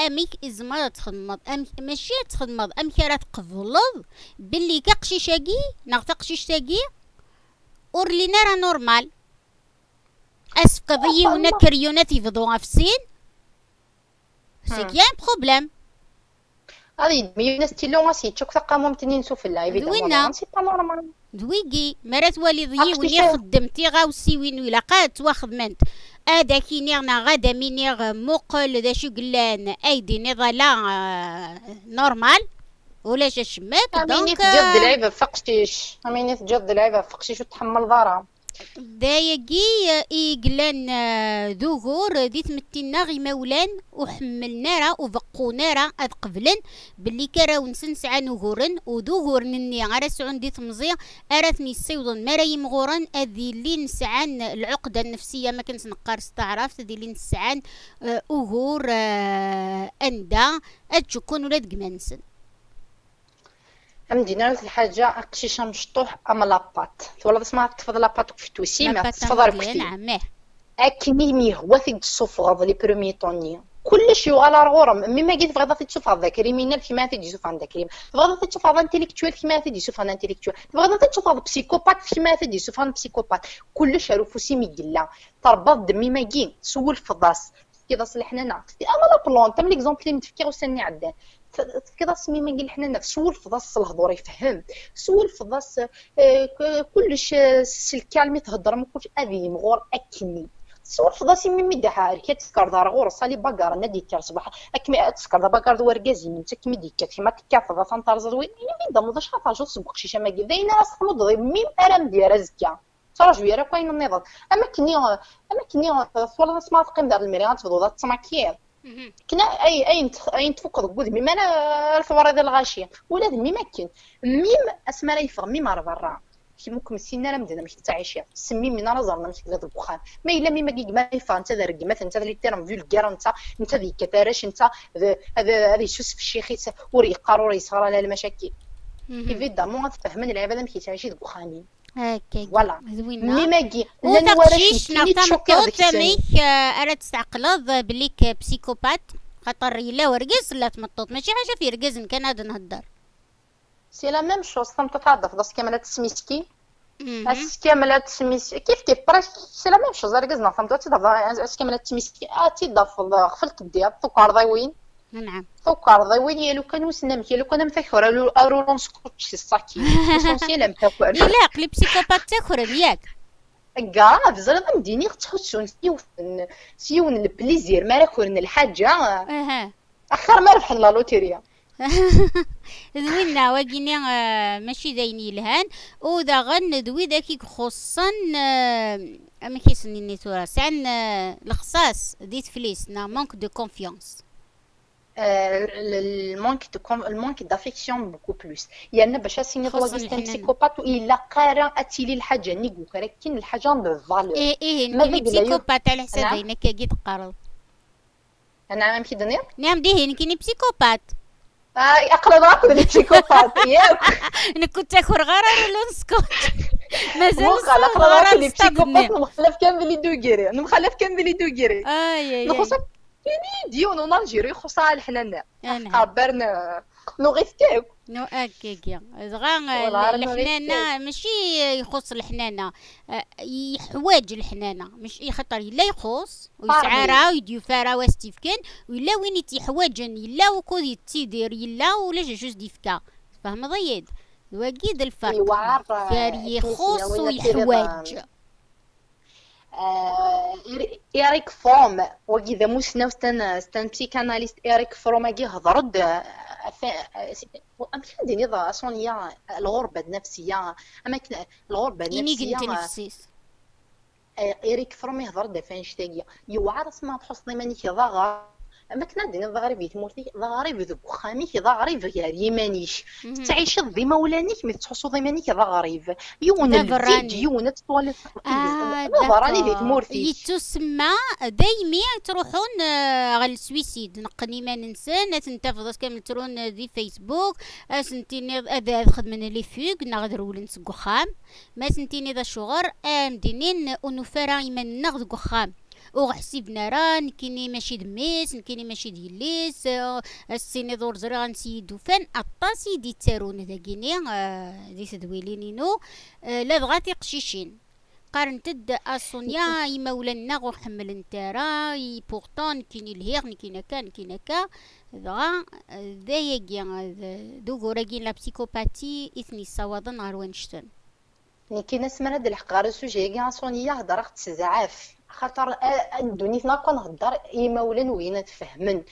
أميك إزمر تخدمض أم ماشي تخدمض أم راه تقفلض باللي كقشيشاكي ناغ تقشيشتاكي اور لينا راه نورمال. اسف قضيه ونا كريونات يفضوها في السين سي كيان بروبليم
هذه ميونس تيلو غاسي تشوك ثقة ممتنين سوف
وينا سي با نورمال دويكي مرات والدي وني خدمتي غاوسي وين ولا قات واخدمنت هذا كي نيغنا غادا مينيغ مقل ذا شو قلان ايدي نضالا نورمال. ولا شمات
دونك تجد لعيبه فقشيش. اميني تجد لعيبه فقشيش وتحمل ضرها
دايقي إيقلان ذوغور دي تمتينا غي مولان وحملنا را وبقونا را أد قبلن باللي كرا ونسن سعى نغورن وذوغور نني غارا سعون دي تمزي أراتني السيوضن مرا يمغورن أذي اللي نسعان العقدة النفسية ما كنت نقار استعرفت ذي اللي نسعان أغور أندا أتشكون ولاد قمانسن
ام دينا الحاجة قشيشه مشطوح ام لاباط ولا اسمها تفضل لاباط في توسي ما تفضل بكتي نعم اكني مي هو في الصفغض لي برومي طوني كلش على غورم مي ما قلت بغيت تشوف هذا كريمينال كيما تيجي تشوف عندك كريم بغيت تشوف هذا انتيليكتوال كيما تيجي تشوف هذا انتيليكتوال بغيت تشوف هذا بسيكوبات كيما تيجي تشوف هذا بسيكوبات كلش عرفو مي قلا تربط دمي ما كين سول فضاس كذا صلحنا نعرف أنا لا بلون تم ليكزومبل اللي نتفكر وسني عدان كذا سمي قال حنا نفس. سول فضاس الهضور يفهم سول فضاس آه، كلش الكالمي تهضر ما كلش ابي مغور أكني. سول فضاس مي مدها كي تسكر دار غور صالي باكار نادي كار صباح. أكمي تسكر دار باكار دو وركازي من تكمي ديك كيما تكا فضاس انطرز وين؟ دا مضاش خاطر جو سبق شي شما داينا راس تنوض ميم ارام ديال رزكا ترى جويه راه كاين النظام؟ أما كني أما كني صولا نسمع تقيم دار الميريان تفضل تسماكير كنا أي أي أي تفكر قود ميم أنا الفوار هذا الغاشية. ولا ميم كاين. ميم اسما لا يفهم ميم راه برا. كي ممكن سينا لا مدينة مش تعيش سمي من راه زرنا مش كذا البخان ما إلا ميما كي ما يفهم انت ذا مثلا انت اللي تيرم فيلكار انت انت ذي كفارش انت هذا هذا يشوس في الشيخ وري قارور يصغر على المشاكل ايفيدامون تفهمن العباد ما كيتعيش ذوك
هكاك زوينه
ماكي
وتقشيش نعطى تميك ارا تستعقلض بليك بسيكوبات. خاطر الا ورقز لا تمطط. ماشي حاجة في رقز كان هذا نهدر.
سي لا ميم شوز تم تتعرف داس كاملة تسميسكي اس كاملة تسميسكي كيف كيف؟ بريش سي لا ميم شوز رقزنا فهمت؟ تضاف اس كاملة تسميسكي آه تضاف خفلت ديال السكر ضاوين
نعم.
فكر وين لو كان وسنا مكي لو كان مفكر لو ارو سكوتش الصاكي اسونسيال مفكر
لا قلب بسيكوبات تاخر ياك
كاع بزاف مديني تحسون سيون سيون البليزير ما راكورن الحاجة
أها
اخر ما ربحنا لا لوتيريا
ذوينا واقينا آه، ماشي دايني الهان وذا غن ذوي ذاك خصوصا آه، ما كيسني نيتورا سعن الخصاص ديت فليس نا مونك دو كونفيونس
المونك دو المونك دافيكسيون بوكو بلوس يعني باش أسيني طواقيستان بسيكوبات الا قارا أتيلي الحاجة نيكو ولكن الحاجة بفالور
إيه إيه نكي بسيكوبات على حساب هناك كي تقرض
أنا عم كي دنيا
نعم دي نكي بسيكوبات
اقرا راكو بسيكوبات ياك.
أنا كنت اخر غرار ولا نسكت؟
مازال اقرا راكو بسيكوبات مخلف كان بلي دوغيري مخلف كان بلي دوغيري
آي آي
كاينين ديون ونالجيري خصها الحنان خبرنا نغيثكاو
نو اكيكيا دغا الحنانة ماشي يخص الحنانة. يحواج الحنانة. مش خاطر لا يخص ويسعارا ويديو فارا واستيف كان ولا وين يتحواجن يلا وكود يتيدير يلا ولا جوج ديفكا. فهم ضيد وكيد الفرق. كار يخص ويحواج.
إيريك فروم وكي ذا موسنا ستان ستان بسيكاناليست إيريك فروم كي هضرد أمكن ديني ضا سونيا الغربة النفسية؟ أماكن الغربة النفسية؟ إيريك فروم يهضر فين شتاقيا يوعر اسمها تحصني ضاغا اما كنا دينا ضغري في تمورتي ضغري في ذوك خاميك ضغري في يمانيش تعيش ذي مولانيك مي تحصو ذي مانيك ضغري يون الفيج يون تطوال ضغراني في تمورتي.
يتسمى دايمي تروحون آه، غال السويسيد. نقني ما ننسى تنتفض كامل ترون ذي فيسبوك. سنتيني هذا خدمنا لي فيك نغدر ولن خام ما سنتيني ذا شغر ام دينين ونفرا يمن نغد خام وغحسيبنا راه نكيني ماشي دميس نكيني ماشي ديليس السيني دور زرا نسيدو فان اطاسي دي تارون داكيني آه، دي تدويلينينو آه، لا بغاتي قشيشين. قارن تد اسونيا يمولا غور حمل نتارا بورتون كيني الهيغ كينا كان كينا كا دغا ذا يجي دو غوراكين لا بسيكوباتي إثني صوادن غير وينشتن
كاين اسمها هاد الحق غير السوجي كاع سونيا هضرة تزعاف خاطر دونيتنا كنهضر يمولا وين تفهمن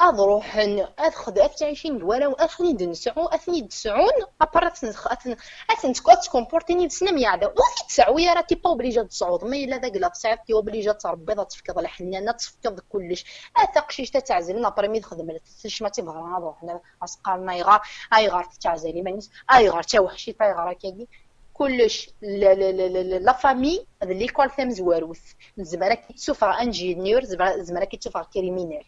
أذ روحن أذ خد تعيشين الورا واثني دنسعو اثني دسعون ابرا تنخ اثن اثن تكوت كومبورتيني بسنم يعدا وفي تسعو يا راه تي با أوبليجا تصعود. ما إلا ذاك لا تصعد تي أوبليجا تربي تفكض الحنانة تفكض كلش. اثقشيش تتعزل بريمي تخدم تسلش ما تبغى روحنا اسقالنا يغار أي غار تتعزلي. مانيس أي غار تا وحشي تا يغار كي كلش لا فامي ليكول ثم زواروث زمرا كيتسوفا انجينيور زمرا كيتسوفا كريمينال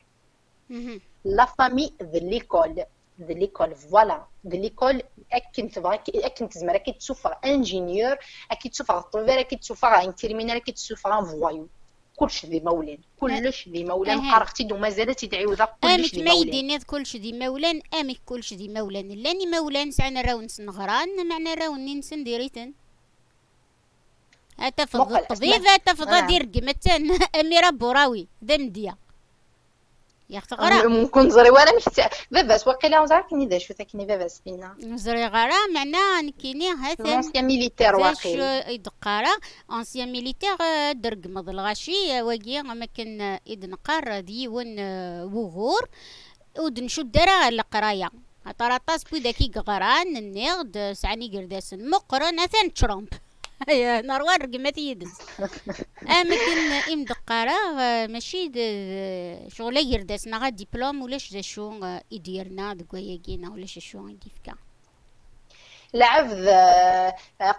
لا فامي ليكول ذا ليكول فوالا. ذا ليكول اكن تبغى اكن تزمرا كيتسوفا انجينيور أكيد تسوفا طوفير أكيد تسوفا ان كريمينال أكيد تسوفا فوايو. كلش ذي مولان كلش ذي مولان. قرختي دو مازال تدعي وذا كلش
ذي مولان. أمك كلش ذي مولان أمك كلش ذي مولان. لاني مولان سعنا راون سنغران معنا راون ننسن ديريتن. اتفض الطبيب اتفض دير قمتن. اميره بوراوي ذا مديه يا أختي غرا
ممكن زري. وأنا مش باباس وقيلا وزرا كني شو باباس فينا.
زري غرا معنا كيني هذا
اونسيان ميليتير واقيل
يدقارا. أونسيان ميليتير درق مض الغاشي واقي ما كان يدنقار ديون وغور. ودنشد درا القرايه طراطاس بيداكي النيغد سعني مقرن ترامب. يا نروان رقمت يدز امكن إم دقارا ماشي شغل يردسنا غا ديبلوم ولاش ذا شو يديرنا كينا ولاش شو يديفكا
لعب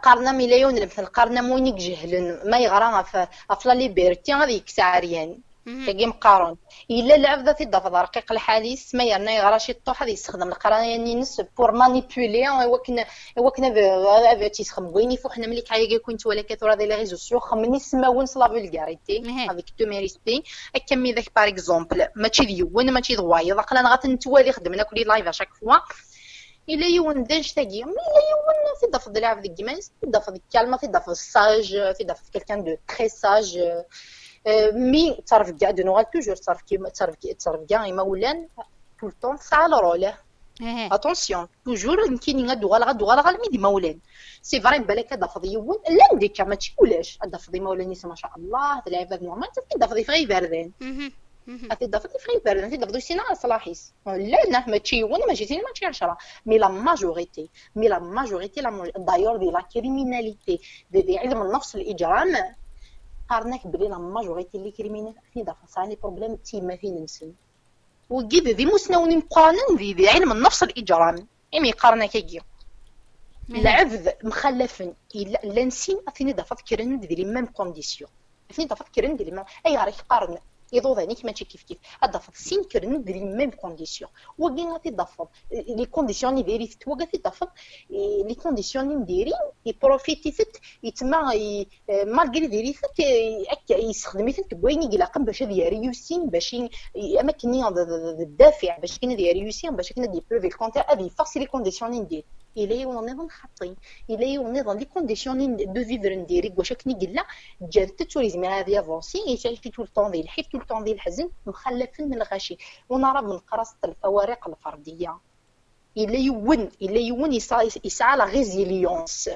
قارنا مليون مثل قارنا مونيك جهلن ما يغرى في أفلا ليبرتي غادي يكسعريان تاقي مقارون. إلا لعب ذا تضاف رقيق الحديث ما يرنا يغرى شي طوح هذا يستخدم القرايه نينس بور مانيبولي وكنا وكنا تيسخم وين فوحنا ملي كايا كنت ولا كثر هذا لي ريزو سو خمني سماون سلا فولغاريتي هذيك تو ميريسبي اكمي ذاك باغ اكزومبل ماشي ديون ماشي ضوايض قلنا غاتنتوالي خدمنا كل لايف اشاك فوا إلا يون داش تاقي إلا يون في ضاف العاب ذيك كيمانس في ضاف الكالمه في ضاف الساج في ضاف كيلكان دو تري ساج مي تصرف كاع دو نوغال توجور تصرف كيما تصرف تصرف كاع يمولان طول طون تسعى لروله اتونسيون توجور كاينين غادو غال غادو غال غال ميدي مولان سي فري بالك هذا فضي يون لا نديك ما تقولش هذا فضي مولان ما شاء الله تلعب نورمال تفيد فضي فغي باردين تفيد فضي فغي باردين تفيد فضي سينا صلاحيس لا نا ما تشيون ما جيتيني ما تشي 10 مي لا ماجوريتي مي لا ماجوريتي دايور دي لا كريميناليتي دي علم النفس الاجرام قارناك بلي لا ماجوريتي اللي كريمينال في دافا صاني بروبليم تيما فين نسن وكي ذي مسنون مقارنن ذي ذي علم النفس الاجرام امي قارناك يجي العبد مخلفن. لا نسين اثني دافا فكرن ذي لي ميم كونديسيون اثني دافا فكرن ذي لي أي غير يقارن يضوضانيك ماشي كيف كيف. اضافت سين كرن دي ميم كونديسيون. وكين غادي تضافر لي كونديسيون اللي دايري توا غادي تضافر لي كونديسيون اللي مديرين يبروفيتي فت يتما مالغري ديري فت هكا يستخدم فت بوين يلاقم باش هذا يريوسين باش اماكن الدافع باش كنا يريوسين باش كنا دي بروفي الكونتر هذه فاسي لي كونديسيون اللي ندير إلى يونيض حاطين. إلى يونيض لي كونديسيون دو فيفر نديري واش كني قلا جات التوريزم هذه افونسي يعيش طول الطون ديال الحيط طول الطون ديال الحزن مخلف من الغاشي. ونرى من قراصة الفوارق الفردية. إلى يون إلى يون يسعى لا ريزيليونس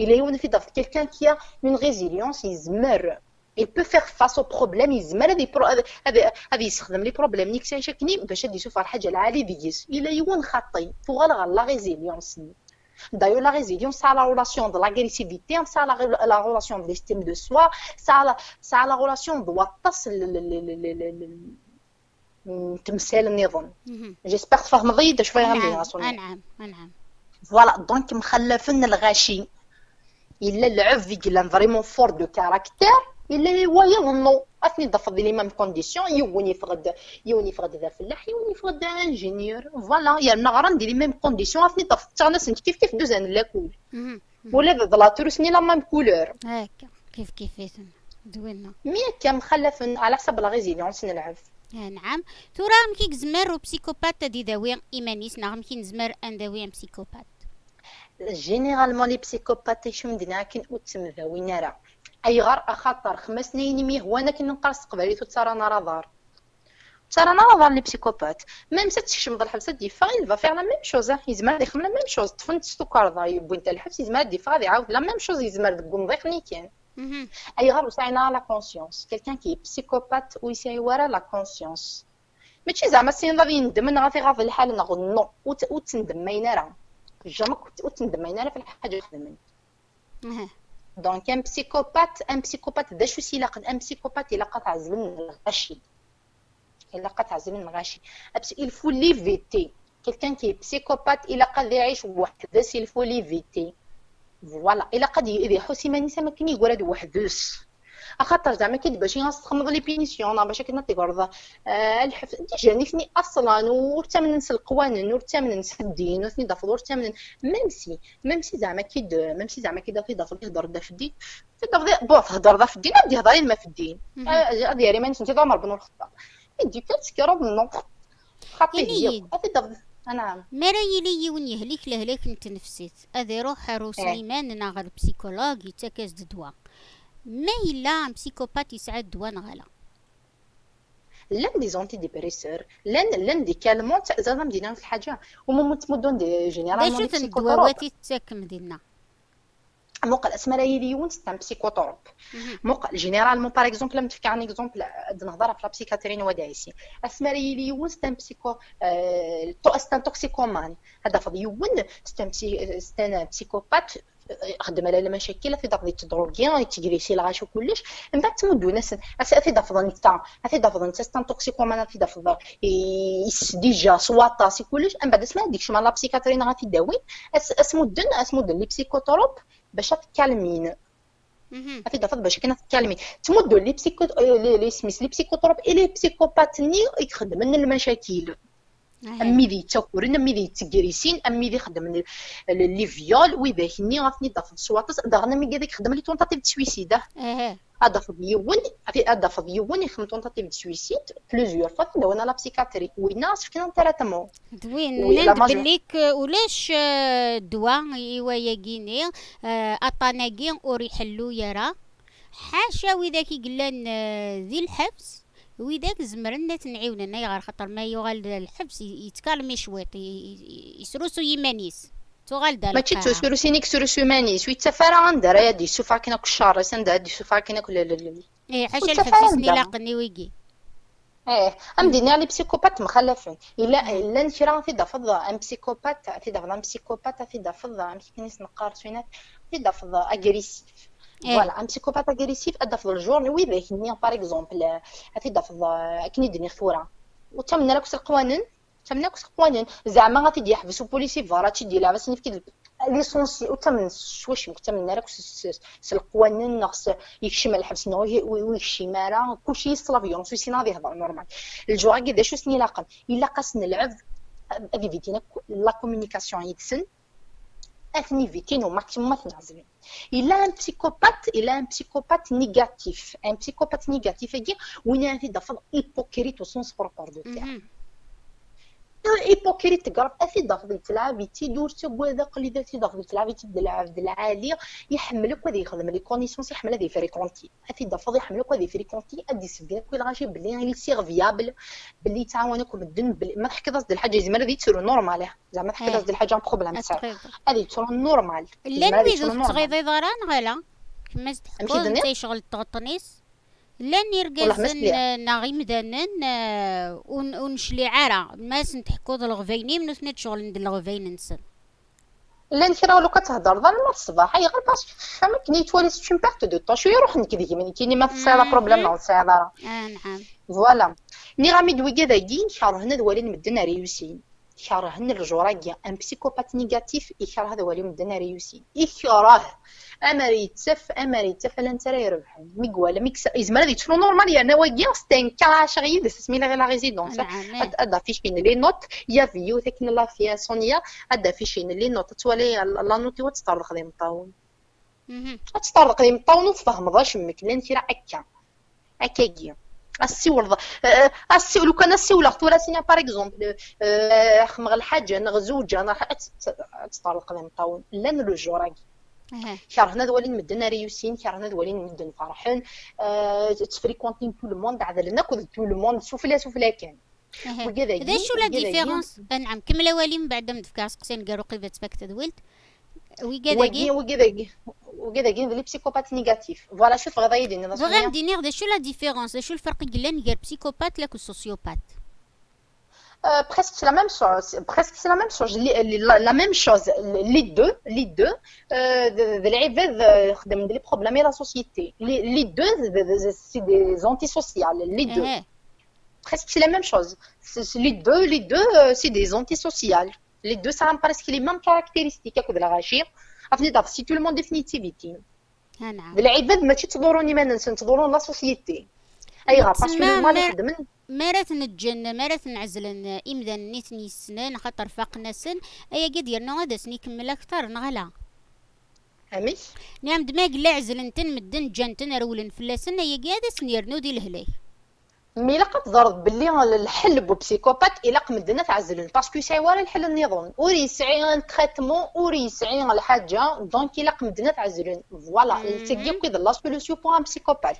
إلى يون في ضفت كيلكان كيا من ريزيليونس يزمر il peut faire face au problème يزمر هذه هذه هذه يستخدم لي بروبليم نيك شكني باش غادي يشوف الحاجة العالي ديس الا يون خطي فوغ لا ريزيليونس D'ailleurs, la résilience, ça a la relation de l'agressivité, ça a la, la relation de l'estime de soi, ça a la, ça a la relation de تمثال النظام جيسبر تفهم ضيد شوية
نعم نعم نعم
فوالا دونك مخلفن الغاشي الا العف يقلان فريمون فور دو كاركتير الا هو يظنو اثني ضف دي لي ميم كونديسيون يوني فغد يوني فغد ذا فلاح يوني فغد انجينيور فوالا يا نغران دي لي ميم كونديسيون اثني ضف تاغناس كيف كيف دوزان لاكول ولا ذا لا تروسني لا ميم كولور
هكا كيف كيف دوينا
مي كان مخلف على حسب لا ريزيليونس نلعب
نعم ترى مكي زمر بسيكوبات دي داوي ايمانيس نعم كي نزمر انداوي بسيكوبات
جينيرالمون لي بسيكوبات شو مدينا كن اوتسم ذاوي راه أي غار اخاطر خمس سنين مي هو أنا كي نقرص قبالي ترى أنا رادار ترى أنا رادار لي بسيكوبات. ميم تكشم الحبسه دي فا va faire la même chose يزمر يخدم لا ميم شوز. تفنت ستوكار ذا يبوين تاع الحبس يزمر دي فا يعاود لا ميم شوز يزمر ني كان أي غير وسعنا لا كونسيونس كيلكان كي بسيكوبات ويسعي ورا لا كونسيونس ماشي زعما سين غادي يندم غادي غاضي الحال ناخذ نو وتندم ما ينرى جامك وتندم ما ينرى في الحاجة يخدم دونك ان بسيكوبات ان بسيكوبات دا شو سيلاق ان بسيكوبات الا قطع زمن الغشي الا قطع زمن الغشي il faut l'éviter quelqu'un qui psychopathe il a قد يعيش وحده il faut l'éviter فوالا الا قد حسي ماني سما كني يقول هذا وحدوس اخاطر زعما كي باش تخمض لي بينيسيون باش كنا تقرض آه الحف دي جاني أصلا ورتا من نس القوانين ورتا من نس الدين وثني دافض ورتا من ميمسي ميمسي زعما كي ميمسي زعما كي دافي دافض يهضر دا في الدين. تهضر بون تهضر دا في الدين بدي هضري ما في الدين. ديالي ما نسنتي ضمر بن الخطاب. يدي كتسكر نو خاطي هي
نعم مرا يلي يون يهلك لهلاك انت نفسيت. اذا روح رو سليمان ناغر بسيكولوجي تكاز دوا ما إلا بسيكوبات يسعد دوا نغلا
لأن دي زونتي ديبريسور لأن لأن دي كالمون زاد مدينا في الحاجة. وما متمدون دي
جينيرالمون باش تدواواتي تاكم ديالنا
موقع الاسماء يون سي ان بسيكوتروب موقع جينيرالمون باغ اكزومبل لما تفكر عن اكزومبل نهضر في لابسيكاترين ودايسي أسماء يون سي ان بسيكو تو ان توكسيكومان هذا فضي يون سي ان بسيكوبات خدم على المشاكل في دافض تدروغي تجريسي الغاش وكلش من بعد تمدو ناس في دافض نتا في دافض نتا ستان توكسيكومان في دافض ديجا سواطاسي كلش. من بعد اسمها ديك شما لا بسيكاترين غادي داوي اسمودن اسمودن لي بسيكوتروب باش تكالمين في دافض باش كنا تكالمين تمدو لي بسيكو لي سميس لي بسيكوتروب اي لي بسيكوباتني يخدمن المشاكل. أمي ذي تاكورن أمي ذي تجريسين أمي ذي خدم لي فيول وإذا هني غافني دافض سواطس داغنا مي قادك خدم لي تونتاتيف سويسيد هذا فض يون فض يون يخدم تونتاتيف سويسيد بلوزيور فوا دوانا لا بسيكاتري. وينا سفكنا تراتمون.
دوين نند بليك ولاش دواء إيوا ياكيني؟ اطاناكي وريحلو يرى حاشا وإذا كي قلان ذي الحبس. ويداك زمرنا تنعيوننا غير خاطر ما يغال الحبس يتكالمي شويط يسروسو يمانيس. تغال دال
ماشي تسروسي نيك سروسو يمانيس. ويتسافر عندها راه يدي سوفا كينا كل شهر سندا يدي سوفا كينا كل
إيه حاشا الحبس لاقني ويجي
إيه أم دينا لي بسيكوبات مخلفين. الا إلا نشرا في دفض أم بسيكوبات في دفض أم بسيكوبات في دفض أم كنيس نقار سوينات في دفض أغريسيف. فوالا ان بسيكوبات اغريسيف ادا في الجورني ويبا كني باغ اكزومبل هاتي في كني دني ثوره وتمنى لك القوانين تمنى لك القوانين زعما غادي يحبسوا بوليسي فاراتي ديال بس نفكي ليسونسي وتمن شواش تمنى لك القوانين ناقص يكشم الحبس ويكشي مارا كلشي يصلا فيونس ويسينا غادي يهضر نورمال الجوع كذا شو سني لاقن الا قاس نلعب هذه فيتينا لا كومونيكاسيون يتسن Il a un psychopathe, il a un psychopathe négatif. Un psychopathe négatif, il y a un hypocrite au sens propre de terme. Mm-hmm. ايبوكريت قرب اثي ضغط تلعبي تيدور تقول ذا قلي ذا تيضغط تلعبي تبدا العبد العالي يحملك وذي يخدم لي كونيسونس يحمل هذه فريكونتي اثي ضغط يحملك وذي فريكونتي ادي سبيك كل غاشي بلي لي سيغ فيابل بلي تعاونك ومدن بلي ما تحكي ضد الحاجة زعما هذه تسيرو نورمال زعما تحكي ضد الحاجة بروبليم تاع هذه تسيرو نورمال
لا نريد تغيضي ضران غلا كما تحكوا انت شغل تغطنيس لن يرقزن ناغي مدانن ونشلي عارة ما سنتحكو الغفيني من ثنيت شغل ندير الغفين نسن
لأن كي راهو كتهضر ظلمة الصباح. أي غير باش فما كني توالي سي اون بارت دو طون. شوية روح نكذي من كيني ما في لا بروبليم نو
السيارة آه نعم.
فوالا. ني غامي دوي كذا كين شهر هنا دوالين مدنا ريوسين. يكره هن الجوراكيا ان بسيكوبات نيجاتيف يكره هذا ولي مدنا ريوسي يكره اما ريتسف اما ريتسف لا انت راه يربح ميكوالا ميكس ازما هذه تشرو نورمال يعني واكيا ستين كاش غيد سمي غير لا ريزيدونس أدا فيشين لي نوت يا فيو ثيك لا فيا سونيا أدا فيشين لي نوت توالي لا نوتي وتطرق لي مطاون. تطرق لي مطاون وتفهم شمك لأن تيرا أكا. أكا السيول السيول لو كان السيول ثورا سينا باغ اكزومبل خمغ الحاجة نغ زوجه راح تطلق لهم طاون لا نرجو راكي كرهنا ذولين مدن ريوسين كرهنا ذولين مدن فرحين تفريكونتين تو لو موند عاد ناكل تو لو موند شوف لا شوف لا كان
هذا شو لا ديفيرونس نعم كمل من بعد مدفكا سقسين قالوا قيفة تفكت دويلت.
وكذا وكذا وكذا كاين لي بسيكوبات نيجاتيف فوالا شوف غدا يديني
فغام ديني غدا شو لا ديفيرونس شو الفرق؟ قلنا غير بسيكوبات لا سوسيوبات
presque c'est la même chose presque c'est la même chose la, la même chose les deux les deux العباد خدم لي بروبليم لا سوسيتي les deux c'est des antisociales les deux presque c'est la même chose les deux les deux c'est des antisociales les deux ça ont presque les mêmes caractéristiques كود الغاشي عرفتي دابا سي تو المون ديفينيتيفيتي نعم العباد ماشي تضروني ما ننسى تضرون لا سوسيتي اي غا باسكو المال يخدم
مرات نتجن مرات نعزلن إمدا نيتني سنان خاطر فاقنا سن أيا قد يرنو هذا سني كمل أكثر نغلا
أمي؟
نعم دماغ لا عزلن تن مدن جنتن رولن فلاسن أيا قاد سنيرنو دي الهلاي.
مي الا كتضرب باللي الحل بسيكوبات الا قمدنا تعزلن باسكو يسعي ورا الحل النظام. اور يسعي ان تريتمون اور يسعي الحاجة. دونك الا قمدنا تعزلن فوالا تيجي كيد لا سوليسيون بو ان بسيكوبات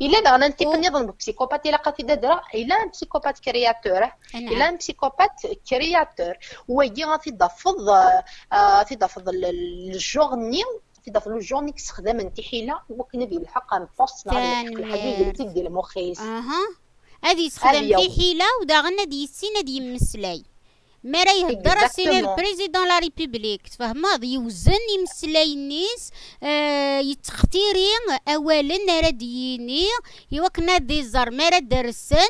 الا دغنا انت النظام بسيكوبات الا قاتي دادرا الا ان بسيكوبات كرياتور الا ان بسيكوبات كرياتور ويجي غادي تضفض غادي تضفض الجورني في داخل الجورني كتخدم انت حيلة وكنا ديال الحق ان بوست مع الحديد ديال المخيس
أها. هذه يستخدم في حيلة وداغنا دي السينه دي مسلاي ما راه يهضر سيني البريزيدون لا ريبوبليك. تفهما يوزن يمسلاي الناس آه يتختيري اولا راه ديني. يوا كنا ديزار. ما راه درسن.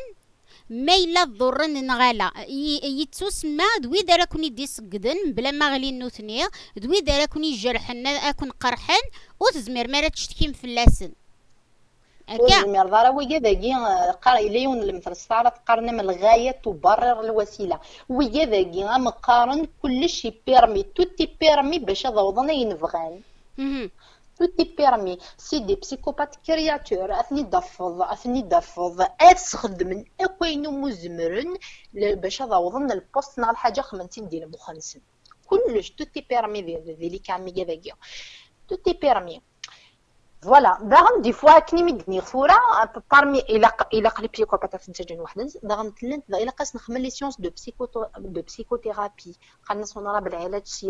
ما الا ضرن نغالا. يتسمى دوي دارا كوني دي سقدن بلا ما غلي نوثني دوي دارا كوني جرحن أكون قرحن وتزمير ما راه تشتكي فلاسن
وزمير ضرا ويا ذاكي قاري ليون المترصفارة تقارن من الغاية تبرر الوسيلة. ويا ذاكي مقارن كلشي بيرمي توتي بيرمي باش هذا وضنا ينفغان توتي بيرمي سي دي بسيكوبات كرياتور اثني دفض اثني دفض اتخدم اكوينو مزمرن باش هذا وضن البوست نغ الحاجة خمنتين ديال مخنسن كلش توتي بيرمي ذي كامي ذاكي توتي بيرمي فوالا داغن دي فوا كني مدني صورة بارمي إلى إلى قلي بسيكوبات تنسجن وحدن داغن تلنت إلى قاس نخمل لي سيونس دو بسيكو دو بسيكوثيرابي قالنا صنرا بالعلاج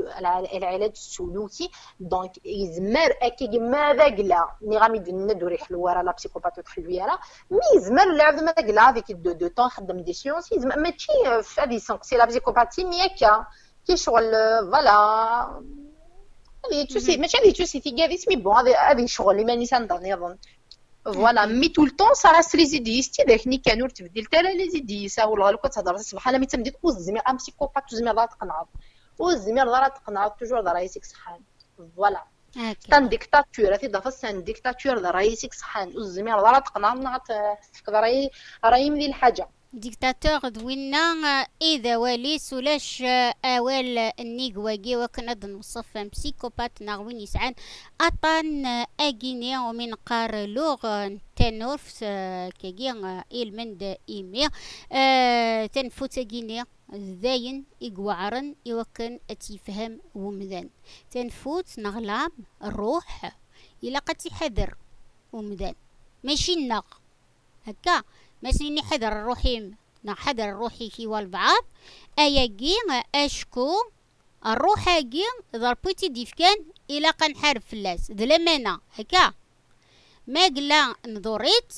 العلاج السلوكي. دونك يزمر اكي ماذا قلا ني غامي ند وريح ورا لا بسيكوبات تحل يرا مي يزمر العبد ماذا قلا هذيك دو دو طون خدم دي سيونس ماشي في هذه سي لا بسيكوباتي مي كي شغل فوالا هذه تشوسي ماشي هذه تشوسي تيكاديس مي بون هذه شغل اللي ماني سنظن يظن فوالا مي تو الطون سا راست لي زيديستي ذاك ني كانوا تبديل تا لي زيديسا ولا لو كتهضر سبحان الله مي تمديك وزمير ام سيكوبات وزمير ضرا تقنعض وزمير ضرا تقنعض توجور ضرا يسيك صحان فوالا سان ديكتاتور في ضفا سان ديكتاتور ضرا يسيك صحان وزمير ضرا تقنعض راهي راهي يمدي الحاجة
ديكتاتور دوينا إذا والي سولاش اوال النيق واقي وكنض نوصف بسيكوبات ناغوين يسعان اطان اجيني ومن قار لوغ تنورف كيجي إلمند ايمي أه تنفوت اجيني ذاين إقوعرن يوكن أتيفهم ومدان تنفوت نغلاب الروح إلا قد تحذر ومدان ماشي النغ. هكا. مسني حذر الروحي حذر الروحي كي والبعض. أياجي أشكو. الروح أجي ضربتي ديفكان إلى قنحار فلاس. ذلمنا هكا. ما قلا نضوريت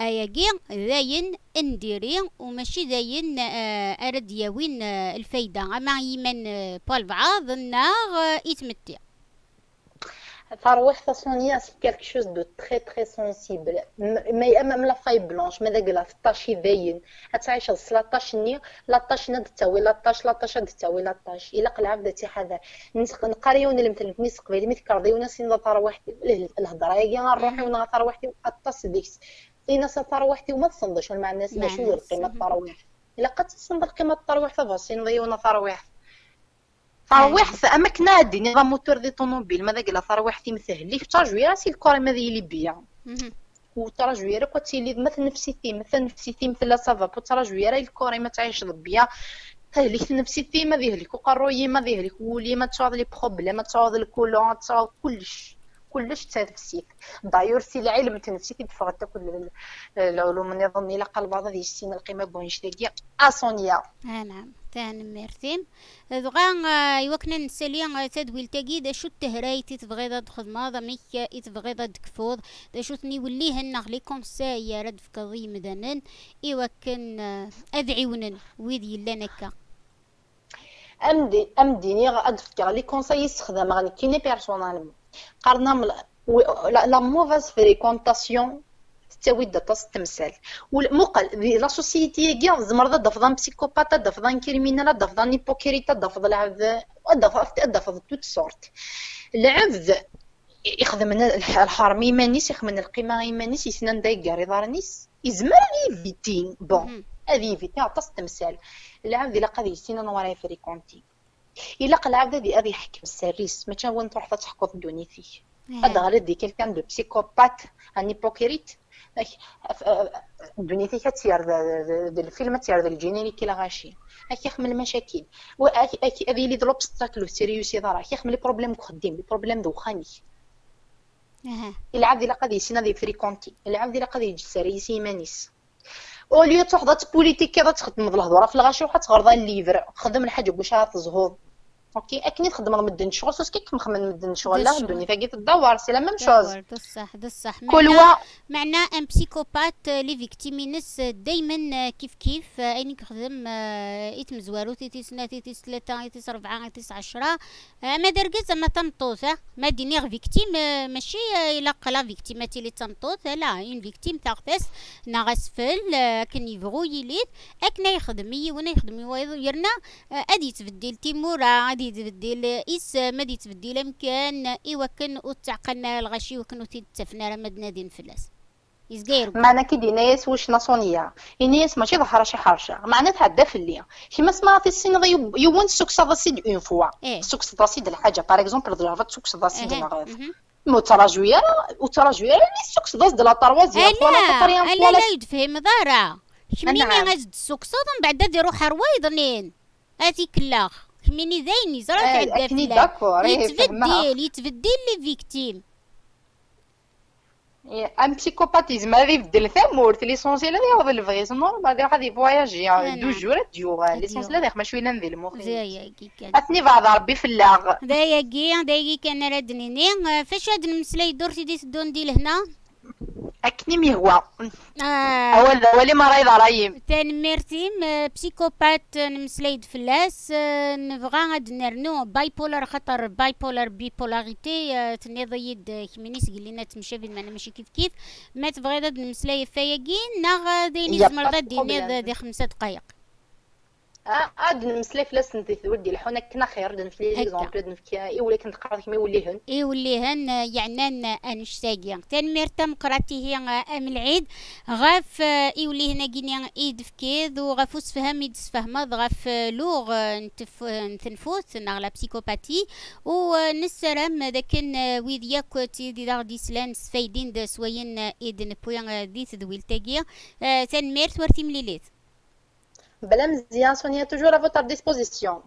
اياكي ذاين انديري وماشي ذاين آه ارد ياوين آه الفايدة. أما يمن آه بالبعض النار يتمتع.
ترويح سونيا سي كالك شوز دو تري تري سونسيبل ما مام لا فاي بلونش ما داك لاطاش باين تعيش لاطاش ني لاطاش ند تاوي لاطاش لاطاش ند تاوي لاطاش الا قلع بدا تيحاذر نقريون المثل نيس قبيل مي تكرديونا سين ترويح الهضره يا نروحي ونا ترويحتي اطاس ديكس اين ترويحتي وما تصندش مع الناس ماشي هو القيمه الترويح الا قد تصند قيمه الترويح تفاصيل ضيونا ترويح ترويح اما كنادي نظام موتور دي طوموبيل ماذا قال ترويح تيمثل ترى جويرا سي الكور ماذا يلي بيا وترى جويرا كوتيلي مثل نفسيتي مثل نفسيتي مثل سافا. ترى جويرا الكور ما تعيش ضبيا تهلك نفسيتي ما ذهلك وقروي ما ذهلك ولي ما تعوض لي بروبليم ما تعوض الكولون تعوض كلش. كلش تنفسيك دايور سي العلم تنفسيك تفغ كل العلوم النظامية لا قال بعض هذه السنة القيمة بونش ديال أسونيا.
نعم. تان ميرتيم دغا يوكنا نسالي تدويل تاكي شو التهراي تبغي تخدم؟ ميك تبغي تكفوض. شو تني وليه لي كونساي رد في قضي مدنن. يوكن ادعيونن ويدي لنكا
امدي امديني غادفكر لي كونساي يستخدم غني كيني بيرسونالمون. قارنا لا موفاز فريكونطاسيون تساوي داطاس التمثال والمقل لا سوسيتي كاع زمرض دفضان بسيكوباتا دفضان كريمينال دفضان هيبوكريتا دفض العبد دفض توت سورت العبد يخدم الحرم يمانيس يخدم القيمه يمانيس يسنان دايكار يضارنيس يزمر لي فيتين بون هذه فيتين عطاس التمثال العبد إلا قاد يسنان وراه فريكونتي. إلا قلع دي غادي يحكم السريس. ما كان وين تروح تحكم دونيتي هذا غير دي كيلكان دو بسيكوبات ان هيبوكريت دونيتي كتير الفيلم تير الجينيريك لا غاشي هاك يخمل المشاكل هذه اللي دو لوبستاكل سيريوسي دارا يخمل لي بروبليم خديم لي بروبليم دوخاني العبد إلا قضي سينا دي فريكونتي العبد إلا قضي سريسي يمانيس أوليو تحضر بوليتيك كذا تخدم الهضرة في الغاشي تغرض الليفر خدم الحاجة واش تزهور أوكي اكني تخدم مدن شغل سوس كيف مخمم مدن شغل لا الدنيا فاقي تدور سي لا ميم شوز
بصح بصح
كل وا
معنى ان بسيكوبات لي فيكتيمينس دائما كيف كيف اين يخدم يتمزوارو تيتيس تيتيس ثلاثة تيتيس أربعة تيتيس عشرة ما دركز ما تنطوث ما ديني فيكتيم ماشي الا قلا فيكتيماتي اللي تنطوث لا اون فيكتيم تاغتس ناغس فل كن يبغو يليت اكنا يخدم يونا يخدم يرنا ادي تبدل تيمورا غادي تبدل اسم غادي تبدل إمكان إيوا وتعقلنا الغشي وكن تتفنا راه مدنا دين فلاس.
يزقير معنى كي دي ناس واش ناصونية ناس ماشي ظهر شي حرشة. معناتها دا في اللي كيما سما في السن يوون سوكس هذا سيد اون فوا سوكس هذا سيد الحاجة. باغ اكزومبل ضربة سوكس هذا سيد مغرب وتراجوية وتراجوية سوكس داز دو لا تروازيام
فوالا لا لا لا يدفهم ضارة شميني غاد سوكس بعد ديرو حرويض نين هاتي كلاخ كميني ذاين زرا تعدى
في
يتبدل يتبدل لي فيكتيم
ان بسيكوباتيزم هذا يبدل ثمورت ليسونسيال هذا ياخذ الفغيس نورمال غادي غادي فواياجي دو جور ديو ليسونسيال هذا ما شوية ننزل المخ اثني بعض ربي في اللاغ.
دايا كي دايا كان ردنيني فاش هاد المسلا يدور تيدي تدون دي لهنا
أكني ميهوا آه. اول اولي ما رأي ضرايم
تان ميرتيم بسيكوبات نمسلايد فلاس نبغى غاد نرنو باي بولار خاطر باي بولار بي بولاريتي تني ضيد كمينيس قلنا تمشى بين معنا ماشي كيف كيف. ما تبغي نمسلاي فياكين ناغ ديني زمر ديني دي خمسة دقائق
عاد نمسلي فلاس نتي ودي الحونا كنا خير ولا كنت قرأت كيما يوليهن.
اي وليهن يعني انشتاقي تنمير تم قراتي هي أم العيد. غاف اي وليهن كيني اي دفكيد وغاف وسفهم يدسفهم غاف لوغ نتف نتنفوت نغلا بسيكوباتي. ونسرم ذاكن ويد ياك تي دي دار دي سلان سفايدين دا سوين ايدن بوين دي تدويل تاقيا تنمير تورتي مليليت.
بلا مزيان سونيا توجور ا فوتر ديسبوزيسيون